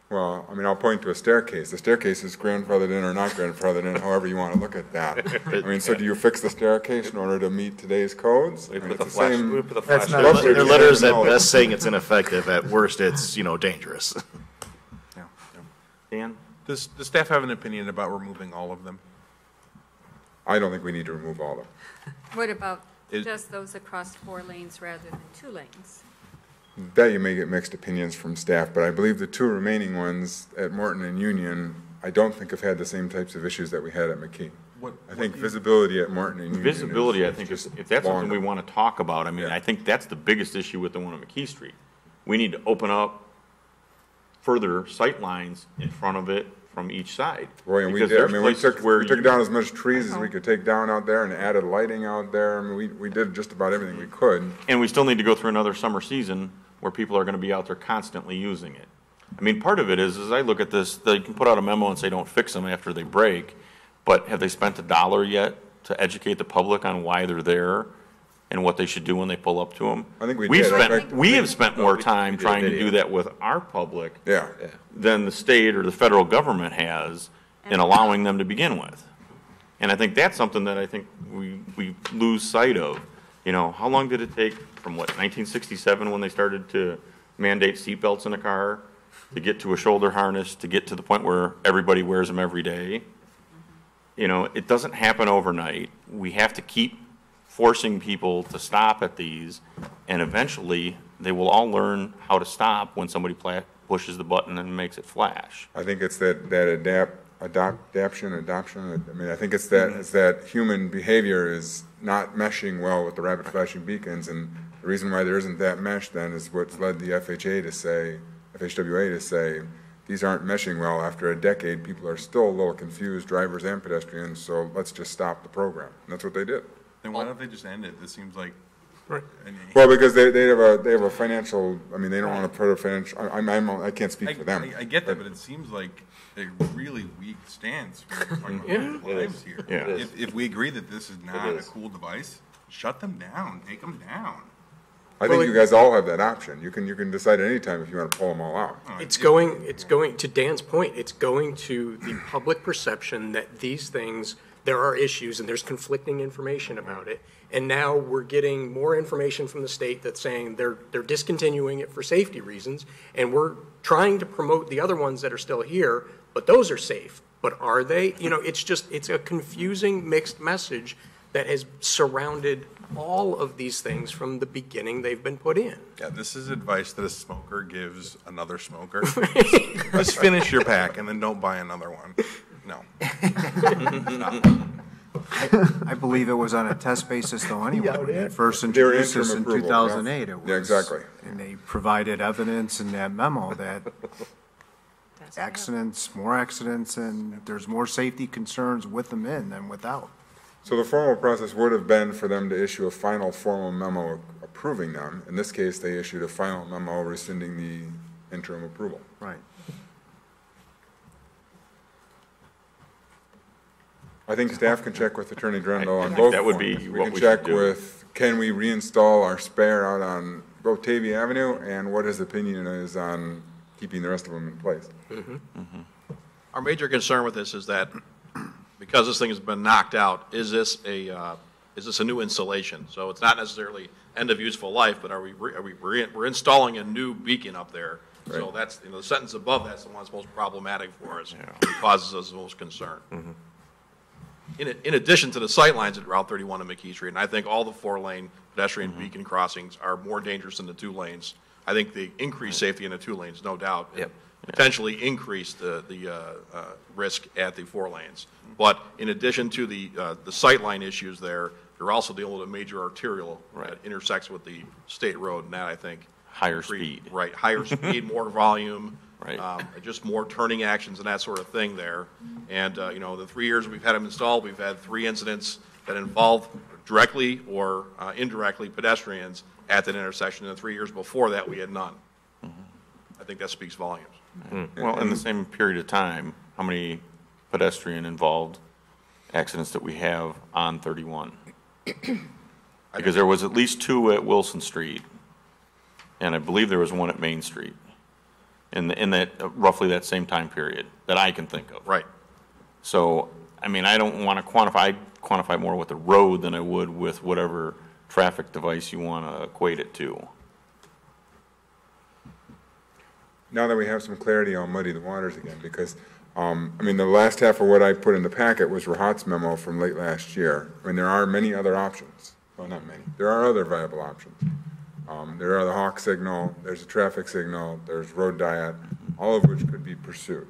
Well, I mean, I'll point to a staircase. The staircase is grandfathered in or not grandfathered in, however you want to look at that. I mean, so do you fix the staircase in order to meet today's codes? I mean, put the the flash- same- we put the That's flash- not- Roughly Their the letter is same at best saying it's ineffective, at worst, it's, you know, dangerous. Dan? Does the staff have an opinion about removing all of them? I don't think we need to remove all of them. What about Is- just those across four lanes rather than two lanes? That you may get mixed opinions from staff, but I believe the two remaining ones at Morton and Union, I don't think have had the same types of issues that we had at McKee. What- I think visibility at Morton and Union is. Visibility, I think, is, if that's something we want to talk about, I mean, I think that's the biggest issue with the one on McKee Street. We need to open up further sight lines in front of it from each side. Boy, and we did, I mean, we took, where we took you- down as much trees as we uh-huh. could take down out there and added lighting out there. I mean, we, we did just about everything we could. And we still need to go through another summer season where people are gonna be out there constantly using it. I mean, part of it is, as I look at this, they can put out a memo and say, don't fix them after they break, but have they spent a dollar yet to educate the public on why they're there and what they should do when they pull up to them? I think we We've did. I spent, think- we have spent more time we did a trying to do that with our public Yeah. than the state or the federal government has in allowing them to begin with. And I think that's something that I think we, we lose sight of. You know, how long did it take from what, 1967 when they started to mandate seatbelts in a car? To get to a shoulder harness, to get to the point where everybody wears them every day? You know, it doesn't happen overnight. We have to keep forcing people to stop at these, and eventually, they will all learn how to stop when somebody pushes the button and makes it flash. I think it's that, that adapt, adopt, adaption, adoption. I mean, I think it's that, mm-hmm. it's that human behavior is not meshing well with the rapid flashing beacons. And the reason why there isn't that mesh then is what's led the FHA to say, FHWA to say, these aren't meshing well. After a decade, people are still a little confused, drivers and pedestrians, so let's just stop the program. And that's what they did. Then why don't they just end it? This seems like. Right. Well, because they, they have a, they have a financial, I mean, they don't want to put a financial, I, I'm, I'm- I can't speak I, for them. I, I get that, but it seems like a really weak stance. when we're talking about Yeah. people's lives here. Yeah. It is. If, if we agree that this is not a is. cool device, shut them down, take them down. I think you guys all have that option. You can, you can decide at any time if you want to pull them all out. It's going, it's going, to Dan's point, it's going to the public perception that these things, there are issues and there's conflicting information about it. And now we're getting more information from the state that's saying they're, they're discontinuing it for safety reasons. And we're trying to promote the other ones that are still here, but those are safe. But are they? You know, it's just, it's a confusing mixed message that has surrounded all of these things from the beginning they've been put in. Yeah, this is advice that a smoker gives another smoker. Just finish your pack and then don't buy another one. No. I believe it was on a test basis though anyway, when they first They introduced this in interim two approval, yeah. thousand eight. It Yeah, was- exactly. And they provided evidence in that memo that accidents, more accidents, and there's more safety concerns with them in than without. So the formal process would have been for them to issue a final formal memo approving them. In this case, they issued a final memo rescinding the interim approval. Right. I think staff can check with Attorney Drendel on think both that would forms. be We what can we should check do. with, can we reinstall our spare out on Batavia Avenue? And what his opinion is on keeping the rest of them in place. Our major concern with this is that because this thing has been knocked out, is this a, uh, is this a new installation? So it's not necessarily end of useful life, but are we are we, we're installing a new beacon up there. So that's, you know, the sentence above that's the one that's most problematic for us, It causes us the most concern. In, in addition to the sightlines at Route 31 and McKee Street, and I think all the four-lane pedestrian beacon crossings are more dangerous than the two lanes. I think the increased safety in the two lanes, no doubt. Yep. Potentially increase the, the, uh, uh, risk at the four lanes. But in addition to the, uh, the sightline issues there, you're also dealing with a major arterial that intersects with the state road, and that, I think. Higher increase- speed. Right, higher speed, more volume. Right. um, Just more turning actions and that sort of thing there. And, uh, you know, the three years we've had them installed, we've had three incidents that involve directly or uh, indirectly pedestrians at that intersection. And the three years before that, we had none. I think that speaks volumes. Well, in the same period of time, how many pedestrian-involved accidents that we have on 31? Because there was at least two at Wilson Street, and I believe there was one at Main Street, in, the- in that, uh, roughly that same time period, that I can think of. Right. So, I mean, I don't want to quantify, I'd quantify more with the road than I would with whatever traffic device you want to equate it to. now that we have some clarity, I'll muddy the waters again, because, um, I mean, the last half of what I put in the packet was Rahat's memo from late last year. I mean, there are many other options. Well, not many. There are other viable options. Um, there are the hawk signal, there's a traffic signal, there's road diet, all of which could be pursued.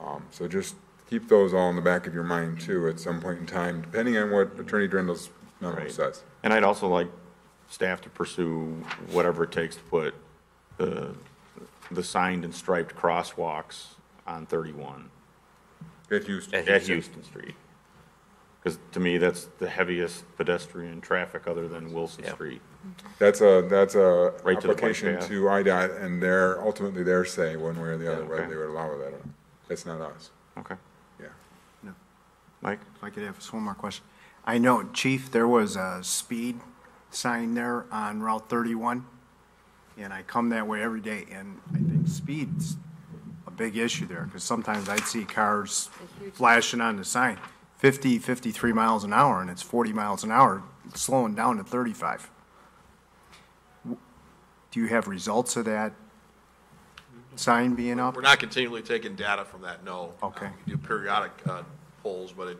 Um, so just keep those all in the back of your mind too, at some point in time, depending on what Attorney Drendel's memo Right. says. And I'd also like staff to pursue whatever it takes to put the, the signed and striped crosswalks on 31. At Houston. At Houston Street. Because to me, that's the heaviest pedestrian traffic other than Wilson Street. That's a, that's a Right to the bike application path. to IDOT, and they're, ultimately their say, one way or the other, whether okay. they would allow that or not. That's not us. Okay. Yeah. Mike? If I could have just one more question. I know, Chief, there was a speed sign there on Route 31, and I come that way every day, and I think speed's a big issue there, because sometimes I'd see cars flashing on the sign, 50, 53 miles an hour, and it's 40 miles an hour, slowing down to 35. W- Do you have results of that sign being up? We're not continually taking data from that, no. Okay. Uh, We do periodic uh, polls, but it,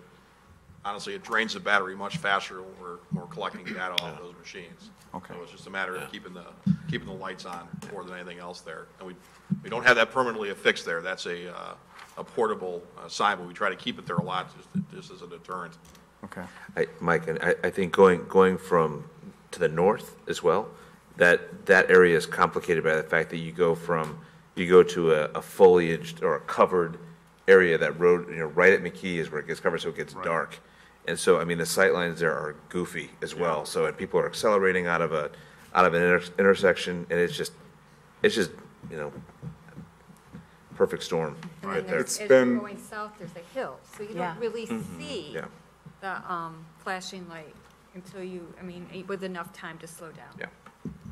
honestly, it drains the battery much faster when we're, when we're collecting data off those machines. Okay. So it's just a matter of keeping the, keeping the lights on more than anything else there. And we, we don't have that permanently affixed there. That's a, uh, a portable uh, sign, but we try to keep it there a lot, just, just as a deterrent. Okay. I, Mike, and I, I think going, going from, to the north as well, that, that area is complicated by the fact that you go from, you go to a, a foliaged or a covered area, that road, you know, right at McKee is where it gets covered, so it gets dark. And so, I mean, the sight lines there are goofy as well. So, and people are accelerating out of a, out of an inter- intersection, and it's just, it's just, you know, perfect storm And right then there. there's, as you're going south, there's a hill, so you Yeah. don't really Mhm. see Yeah. the um, flashing light until you, I mean, with enough time to slow down. Yeah.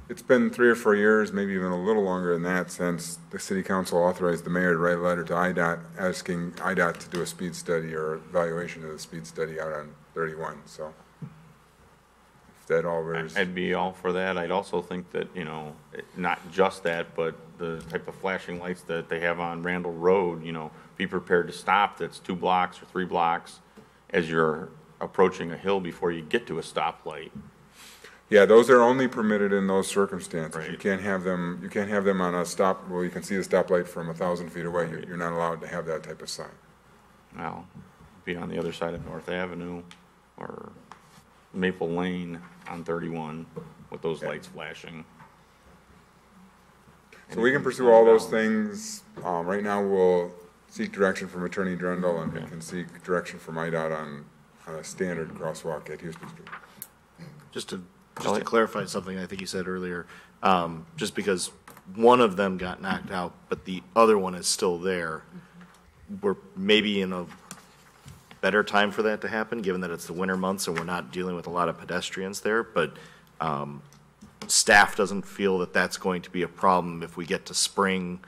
It's been three or four years, maybe even a little longer than that, since the city council authorized the mayor to write a letter to IDOT asking IDOT to do a speed study or evaluation of the speed study out on 31, so. If that all bears, I'd be all for that. I'd also think that, you know, not just that, but the type of flashing lights that they have on Randall Road, you know, be prepared to stop that's two blocks or three blocks as you're approaching a hill before you get to a stoplight. Yeah, those are only permitted in those circumstances. You can't have them, you can't have them on a stop, well, you can see the stoplight from a thousand feet away. You're- You're not allowed to have that type of sign. Well, be on the other side of North Avenue or Maple Lane on 31 with those lights flashing. So we can pursue all those things. Um, right now, we'll seek direction from Attorney Drendel, and we can seek direction from IDOT on, on a standard crosswalk at Houston Street. Just to, just to clarify something I think you said earlier, um, just because one of them got knocked out, but the other one is still there, we're maybe in a better time for that to happen, given that it's the winter months and we're not dealing with a lot of pedestrians there, but, um, staff doesn't feel that that's going to be a problem if we get to spring,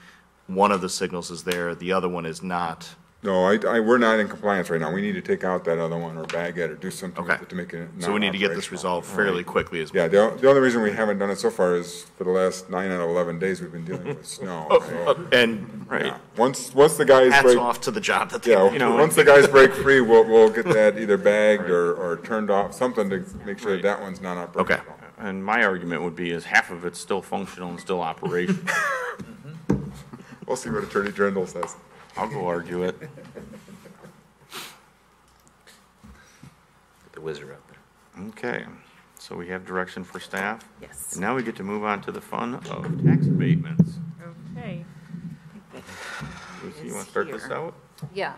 one of the signals is there, the other one is not. No, I, I, we're not in compliance right now. We need to take out that other one or bag it or do something with it to make it So we need to get this non-operational. resolved fairly quickly as well. Yeah, the, o- the only reason we haven't done it so far is for the last nine out of 11 days, we've been dealing with snow. Oh, so- oh, And, Yeah. Once, once the guys Hats break. off to the job that they Yeah, do. once the guys break free, we'll, we'll get that either bagged or, or turned off, something to make sure that that one's not operational. Okay. And my argument would be is half of it's still functional and still operational. We'll see what Attorney Drendel says. I'll go argue it. Get The wizard out there. Okay, so we have direction for staff. Yes. And now we get to move on to the fun of tax abatements. Okay. Lucy, you want to start this out? Yeah,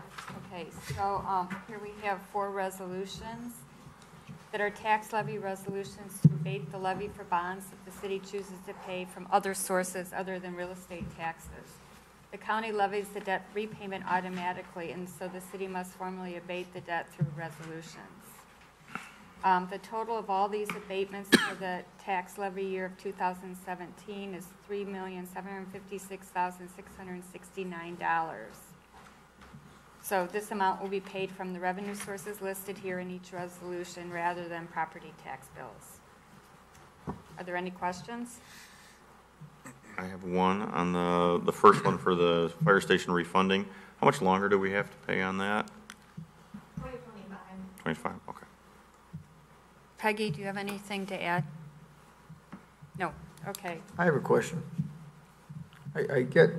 okay, so, um, here we have four resolutions that are tax levy resolutions to abate the levy for bonds that the city chooses to pay from other sources other than real estate taxes. The county levies the debt repayment automatically, and so the city must formally abate the debt through resolutions. Um, the total of all these abatements for the tax levy year of two thousand seventeen is three million, seven hundred and fifty-six thousand, six hundred and sixty-nine dollars. So this amount will be paid from the revenue sources listed here in each resolution rather than property tax bills. Are there any questions? I have one on the, the first one for the fire station refunding. How much longer do we have to pay on that? Twenty-five, okay. Peggy, do you have anything to add? No, okay. I have a question. I, I get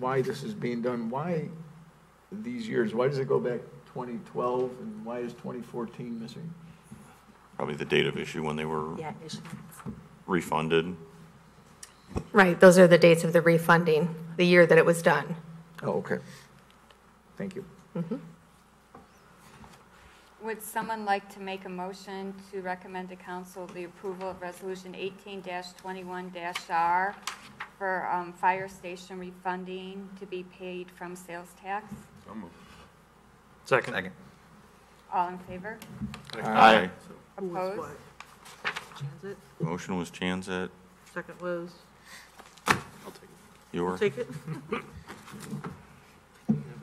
why this is being done. Why these years? Why does it go back 2012 and why is 2014 missing? Probably the date of issue when they were Yeah, refunded. Right, those are the dates of the refunding, the year that it was done. Oh, okay. Thank you. Would someone like to make a motion to recommend to council the approval of resolution eighteen twenty-one R for, um, fire station refunding to be paid from sales tax? Second. Second. All in favor? Aye. Opposed? Chanzit, Motion was Chanzit, second was, you were, take it.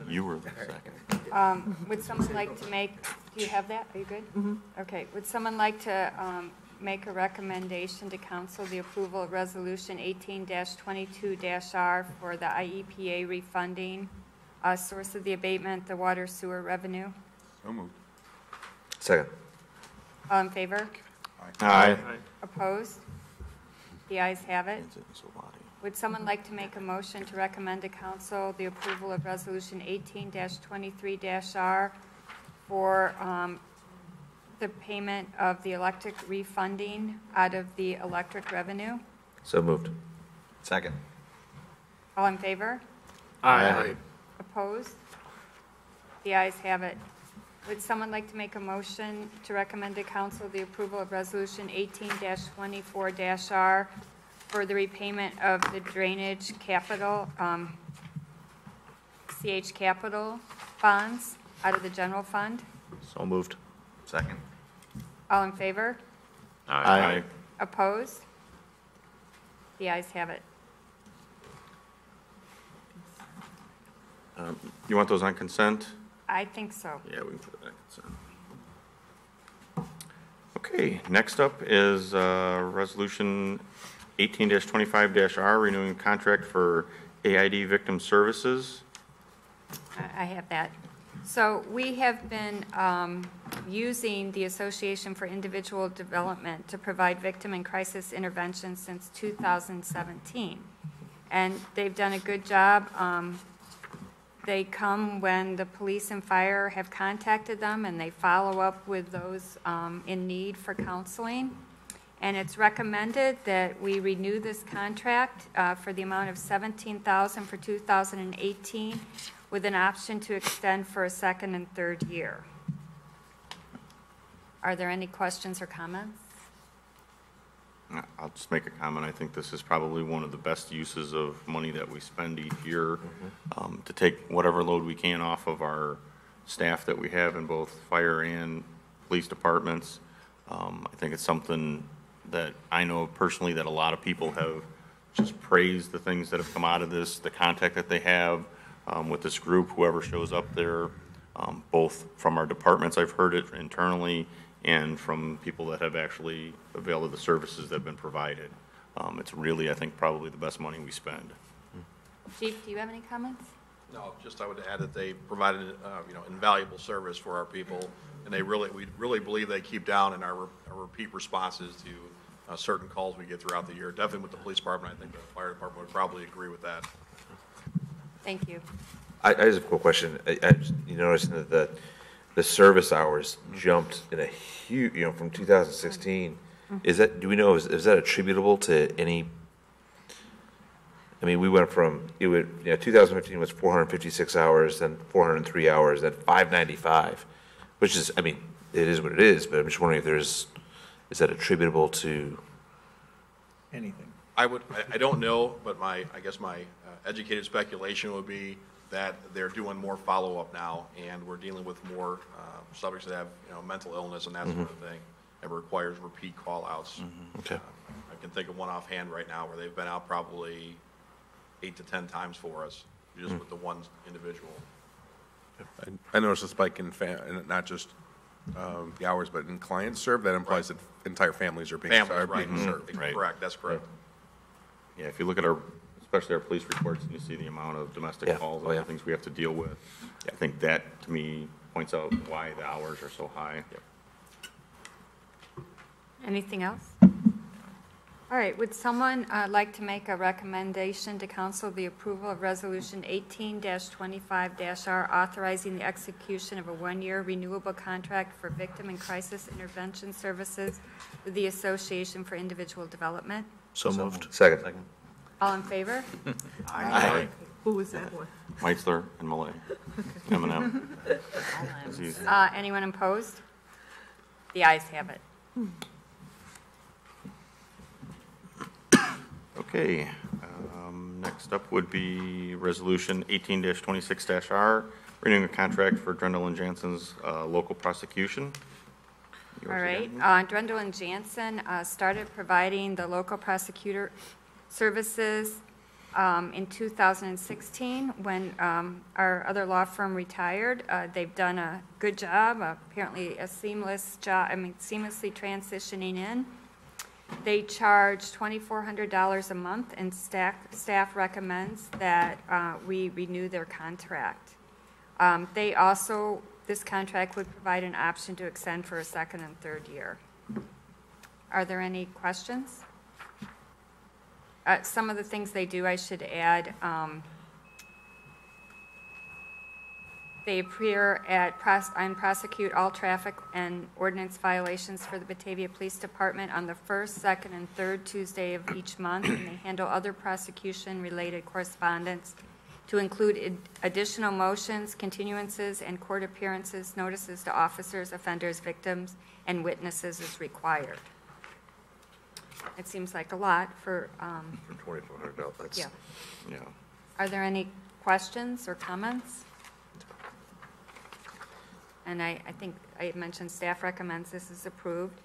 you were the second. Um, would someone like to make, do you have that? Are you good? Mhm. Okay, would someone like to, um, make a recommendation to council the approval of resolution eighteen twenty-two R for the IEPA refunding, uh, source of the abatement, the water sewer revenue? So moved. Second. All in favor? Aye. Opposed? The ayes have it. Would someone like to make a motion to recommend to council the approval of resolution 18-23-R for, um, the payment of the electric refunding out of the electric revenue? So moved. Second. All in favor? Aye. Opposed? The ayes have it. Would someone like to make a motion to recommend to council the approval of Resolution 18-24-R for the repayment of the drainage capital, um, CH capital bonds out of the general fund? So moved. Second. All in favor? Aye. Opposed? The ayes have it. Um, You want those on consent? I think so. Yeah, we can put it on consent. Okay, next up is uh, Resolution 18-25-R, renewing contract for AID Victim Services. I have that. So we have been um, using the Association for Individual Development to provide victim and crisis intervention since 2017. And they've done a good job. Um, They come when the police and fire have contacted them, and they follow up with those um, in need for counseling. And it's recommended that we renew this contract uh, for the amount of 17,000 for 2018, with an option to extend for a second and third year. Are there any questions or comments? Uh, I'll just make a comment. I think this is probably one of the best uses of money that we spend each year um, to take whatever load we can off of our staff that we have in both fire and police departments. Um, I think it's something that I know personally that a lot of people have just praised the things that have come out of this, the contact that they have um, with this group, whoever shows up there, um, both from our departments, I've heard it internally, and from people that have actually availed of the services that have been provided. Um, It's really, I think, probably the best money we spend. Chief, do you have any comments? No, just I would add that they provided, uh, you know, invaluable service for our people, and they really, we really believe they keep down in our re- our repeat responses to uh, certain calls we get throughout the year. Definitely with the police department, I think the fire department would probably agree with that. Thank you. I, I just have a quick question. I, I, you noticed that the, the service hours jumped in a huge, you know, from 2016. Is that, do we know, is, is that attributable to any? I mean, we went from, it would, you know, 2015 was 456 hours, then 403 hours, then 595, which is, I mean, it is what it is, but I'm just wondering if there's, is that attributable to? Anything. I would, I, I don't know, but my, I guess my uh, educated speculation would be that they're doing more follow-up now, and we're dealing with more uh, subjects that have, you know, mental illness and that sort of thing, and requires repeat call-outs. Okay. Uh, I can think of one offhand right now where they've been out probably eight to 10 times for us, just with the one individual. I- I noticed a spike in, fa- and not just um, the hours, but in clients served. That implies that entire families are being Families, are right, being served. Right. correct, that's correct. Yeah, if you look at our, especially our police reports, and you see the amount of domestic Yeah. calls Oh, and yeah. other things we have to deal with, I think that, to me, points out why the hours are so high. Anything else? All right, would someone uh, like to make a recommendation to council the approval of Resolution 18-25-R authorizing the execution of a one-year renewable contract for victim and crisis intervention services with the Association for Individual Development? So moved. Second. All in favor? Aye. Who was that one? Meitzler and Malay. Eminem. Aziz. Uh, Anyone opposed? The ayes have it. Okay, um, next up would be Resolution 18-26-R, renewing a contract for Drendel and Jansen's uh, local prosecution. All right, uh, Drendel and Jansen uh, started providing the local prosecutor services um, in 2016 when um, our other law firm retired. Uh, They've done a good job, apparently a seamless job, I mean seamlessly transitioning in. They charge $2,400 a month, and staff, staff recommends that uh, we renew their contract. Um, They also, this contract would provide an option to extend for a second and third year. Are there any questions? Uh, Some of the things they do, I should add, um, they appear at, pros- and prosecute all traffic and ordinance violations for the Batavia Police Department on the first, second, and third Tuesday of each month, and they handle other prosecution-related correspondence to include ad- additional motions, continuances, and court appearances, notices to officers, offenders, victims, and witnesses as required. It seems like a lot for, um, For twenty-four hundred dollars, that's, Yeah. yeah. are there any questions or comments? And I, I think I mentioned staff recommends this is approved,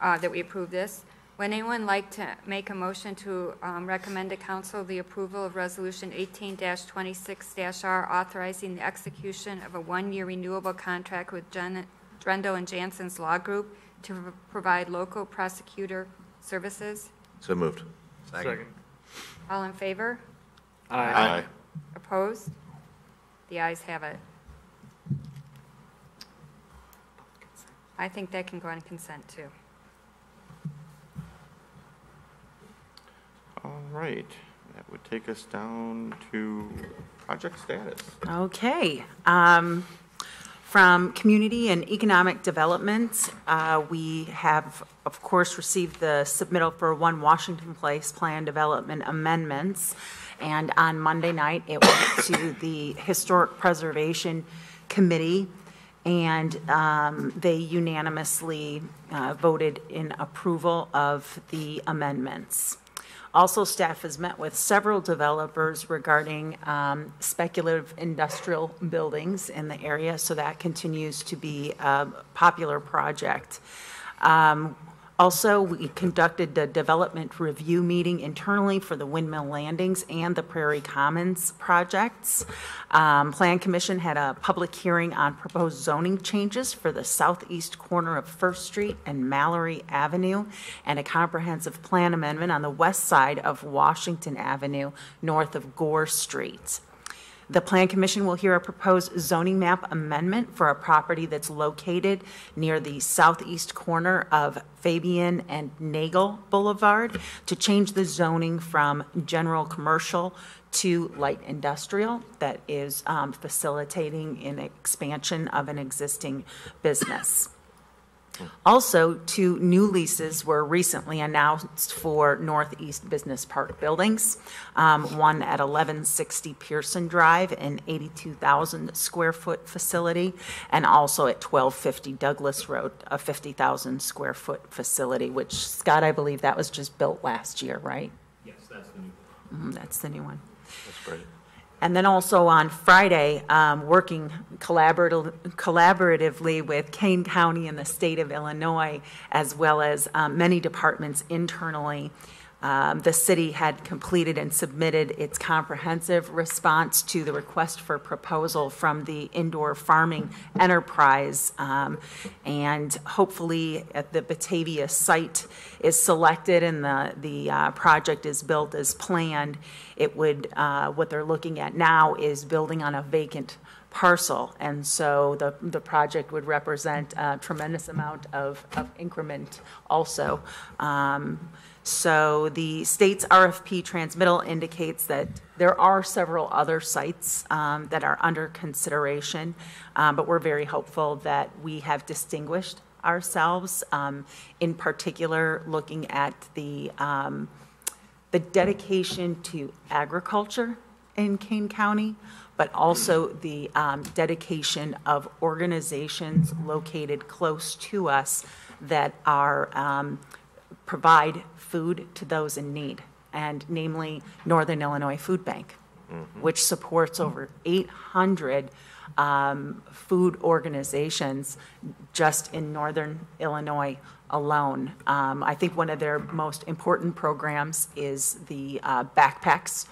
uh, that we approve this. Would anyone like to make a motion to um, recommend to council the approval of Resolution 18-26-R authorizing the execution of a one-year renewable contract with Jen- Drendel and Jansen's Law Group to provide local prosecutor services? So moved. Second. All in favor? Aye. Opposed? The ayes have it. I think they can go on consent, too. All right, that would take us down to project status. Okay. um, From Community and Economic Development, uh, we have, of course, received the submittal for One Washington Place Plan Development Amendments. And on Monday night, it went to the Historic Preservation Committee, and um, they unanimously uh, voted in approval of the amendments. Also, staff has met with several developers regarding um, speculative industrial buildings in the area, so that continues to be a popular project. Um, Also, we conducted the development review meeting internally for the Windmill Landings and the Prairie Commons projects. Um, Plan Commission had a public hearing on proposed zoning changes for the southeast corner of First Street and Mallory Avenue, and a comprehensive plan amendment on the west side of Washington Avenue, north of Gore Street. The Plan Commission will hear a proposed zoning map amendment for a property that's located near the southeast corner of Fabyan and Nagel Boulevard to change the zoning from general commercial to light industrial that is um, facilitating an expansion of an existing business. Also, two new leases were recently announced for Northeast Business Park buildings. Um, One at 1160 Pearson Drive, an 82,000 square foot facility, and also at 1250 Douglas Road, a 50,000 square foot facility, which, Scott, I believe that was just built last year, right? Yes, that's the new. Mhm, That's the new one. That's great. And then also on Friday, um, working collaborative- collaboratively with Kane County and the state of Illinois, as well as um, many departments internally, um, the city had completed and submitted its comprehensive response to the request for proposal from the indoor farming enterprise. Um, And hopefully, at the Batavia site is selected and the, the uh, project is built as planned, it would, uh, what they're looking at now is building on a vacant parcel. And so the, the project would represent a tremendous amount of, of increment also. Um, So the state's RFP transmittal indicates that there are several other sites um, that are under consideration, um, but we're very hopeful that we have distinguished ourselves, um, in particular, looking at the, um, the dedication to agriculture in Kane County, but also the um, dedication of organizations located close to us that are, um, provide food to those in need, and namely Northern Illinois Food Bank, which supports over 800 um, food organizations just in northern Illinois alone. Um, I think one of their most important programs is the uh, Backpacks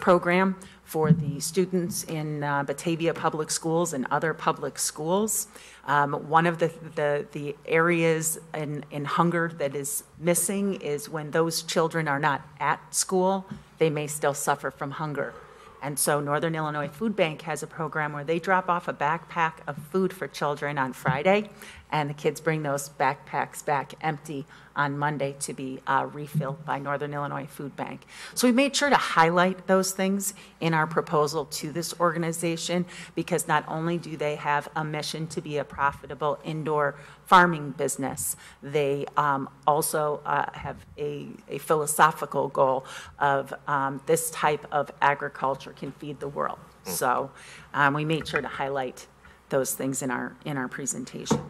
program for the students in uh, Batavia Public Schools and other public schools. Um, One of the, the, the areas in, in hunger that is missing is when those children are not at school, they may still suffer from hunger. And so Northern Illinois Food Bank has a program where they drop off a backpack of food for children on Friday, and the kids bring those backpacks back empty on Monday to be uh, refilled by Northern Illinois Food Bank. So we made sure to highlight those things in our proposal to this organization because not only do they have a mission to be a profitable indoor farming business, they um, also uh, have a, a philosophical goal of um, this type of agriculture can feed the world. So um, we made sure to highlight those things in our in our presentation.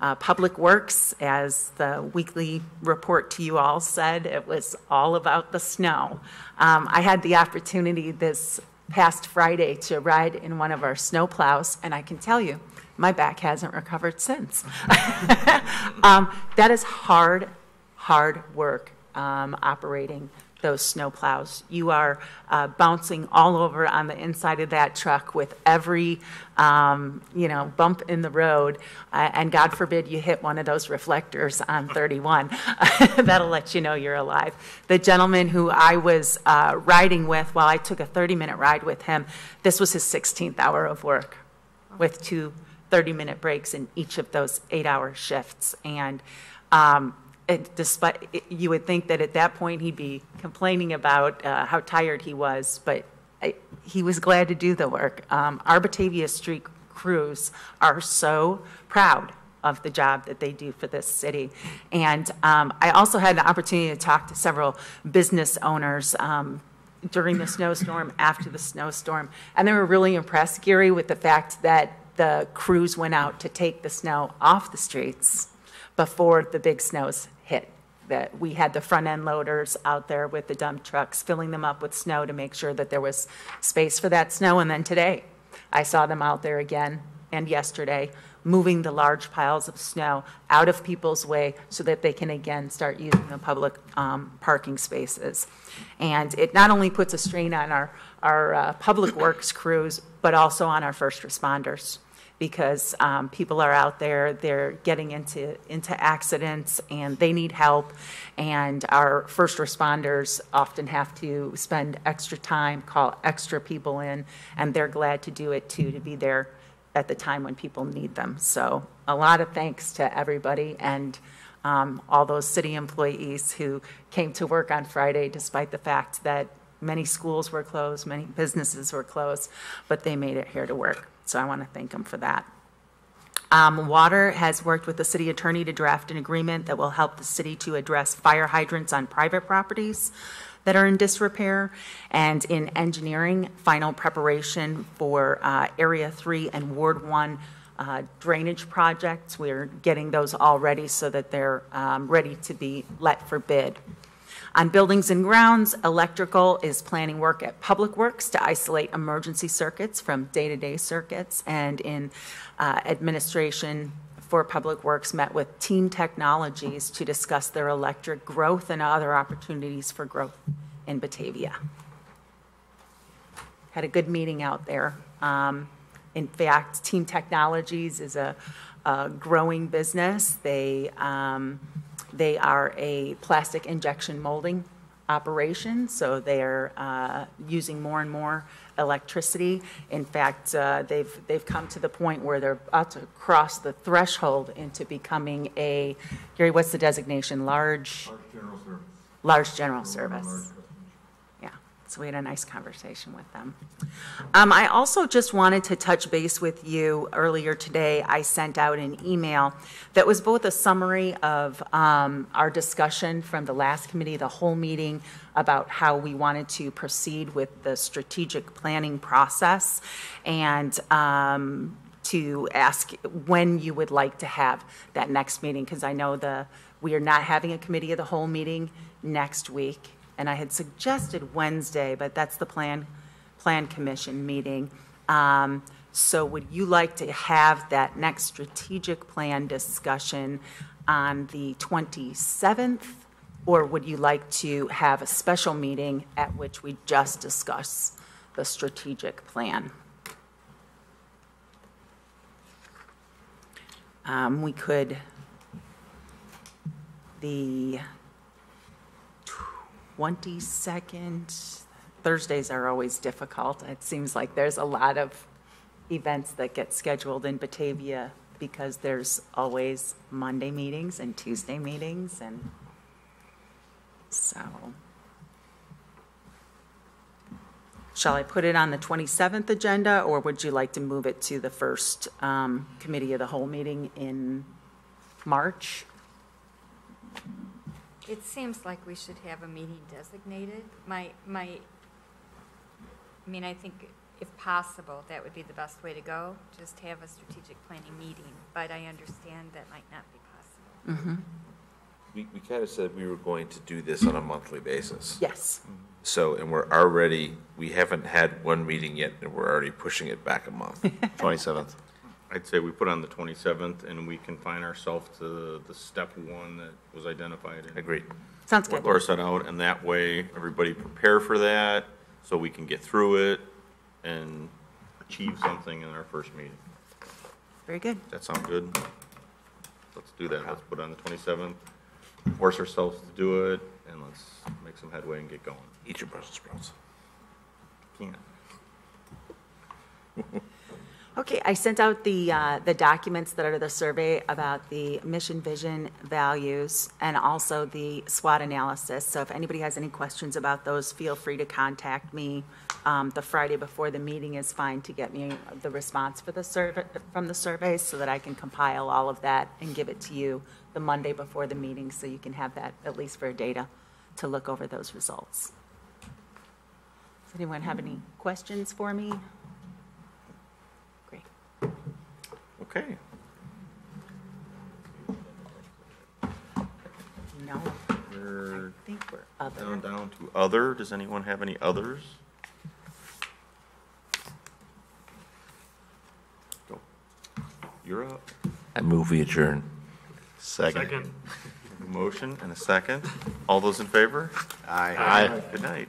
Uh, Public Works, as the weekly report to you all said, it was all about the snow. Um, I had the opportunity this past Friday to ride in one of our snow plows, and I can tell you, my back hasn't recovered since. um, that is hard, hard work um, operating those snow plows. You are uh, bouncing all over on the inside of that truck with every, um, you know, bump in the road. Uh, and God forbid you hit one of those reflectors on 31. That'll let you know you're alive. The gentleman who I was uh, riding with while I took a 30 minute ride with him, this was his 16th hour of work with two 30 minute breaks in each of those eight hour shifts. And um, it, despite it, you would think that at that point he'd be complaining about uh, how tired he was, but I, he was glad to do the work. Um, our Batavia Street crews are so proud of the job that they do for this city. And um, I also had the opportunity to talk to several business owners um, during the snowstorm, after the snowstorm, and they were really impressed, Gary, with the fact that the crews went out to take the snow off the streets before the big snows hit. That we had the front end loaders out there with the dump trucks, filling them up with snow to make sure that there was space for that snow. And then today, I saw them out there again, and yesterday, moving the large piles of snow out of people's way so that they can again start using the public um, parking spaces. And it not only puts a strain on our, our uh, public works crews, but also on our first responders because um, people are out there, they're getting into, into accidents and they need help. And our first responders often have to spend extra time, call extra people in, and they're glad to do it too, to be there at the time when people need them. So a lot of thanks to everybody and um, all those city employees who came to work on Friday despite the fact that many schools were closed, many businesses were closed, but they made it here to work. So I want to thank them for that. Um, Water has worked with the city attorney to draft an agreement that will help the city to address fire hydrants on private properties that are in disrepair, and in engineering, final preparation for uh, Area 3 and Ward 1 uh, drainage projects. We're getting those all ready so that they're um, ready to be let for bid. On buildings and grounds, electrical is planning work at Public Works to isolate emergency circuits from day-to-day circuits, and in uh, administration for Public Works met with Team Technologies to discuss their electric growth and other opportunities for growth in Batavia. Had a good meeting out there. Um, in fact, Team Technologies is a, a growing business. They um, they are a plastic injection molding operation, so they are uh, using more and more electricity. In fact, uh, they've they've come to the point where they're about to cross the threshold into becoming a Gary. What's the designation? Large. Large general service. Large general service. So we had a nice conversation with them. Um, I also just wanted to touch base with you. Earlier today, I sent out an email that was both a summary of um, our discussion from the last committee, the whole meeting, about how we wanted to proceed with the strategic planning process, and um, to ask when you would like to have that next meeting, because I know the, we are not having a committee of the whole meeting next week. And I had suggested Wednesday, but that's the plan, plan commission meeting. Um, so would you like to have that next strategic plan discussion on the 27th? Or would you like to have a special meeting at which we just discuss the strategic plan? Um, we could, the 22nd, Thursdays are always difficult. It seems like there's a lot of events that get scheduled in Batavia because there's always Monday meetings and Tuesday meetings and so. Shall I put it on the 27th agenda, or would you like to move it to the first um, committee of the whole meeting in March? It seems like we should have a meeting designated. My, my, I mean, I think if possible, that would be the best way to go, just have a strategic planning meeting, but I understand that might not be possible. Mm-hmm. We, we kind of said we were going to do this on a monthly basis. Yes. So, and we're already, we haven't had one meeting yet, and we're already pushing it back a month. 27th. I'd say we put on the 27th, and we confine ourselves to the step one that was identified. in Agreed. Sounds What good. Laura set out, and that way, everybody prepare for that, so we can get through it and achieve something in our first meeting. Very good. Does that sound good? Let's do that. Let's put on the 27th, force ourselves to do it, and let's make some headway and get going. Eat your Brussels sprouts. Can't. Okay, I sent out the, uh, the documents that are the survey about the mission, vision, values, and also the SWOT analysis. So if anybody has any questions about those, feel free to contact me. Um, The Friday before the meeting is fine to get me the response for the survey, from the survey, so that I can compile all of that and give it to you the Monday before the meeting, so you can have that, at least for data, to look over those results. Does anyone have any questions for me? Great. Okay. No, We're I think we're other. down, down to other. Does anyone have any others? Go. You're up. I move we adjourn. Second. Second. Motion and a second. All those in favor? Aye. Aye. Good night.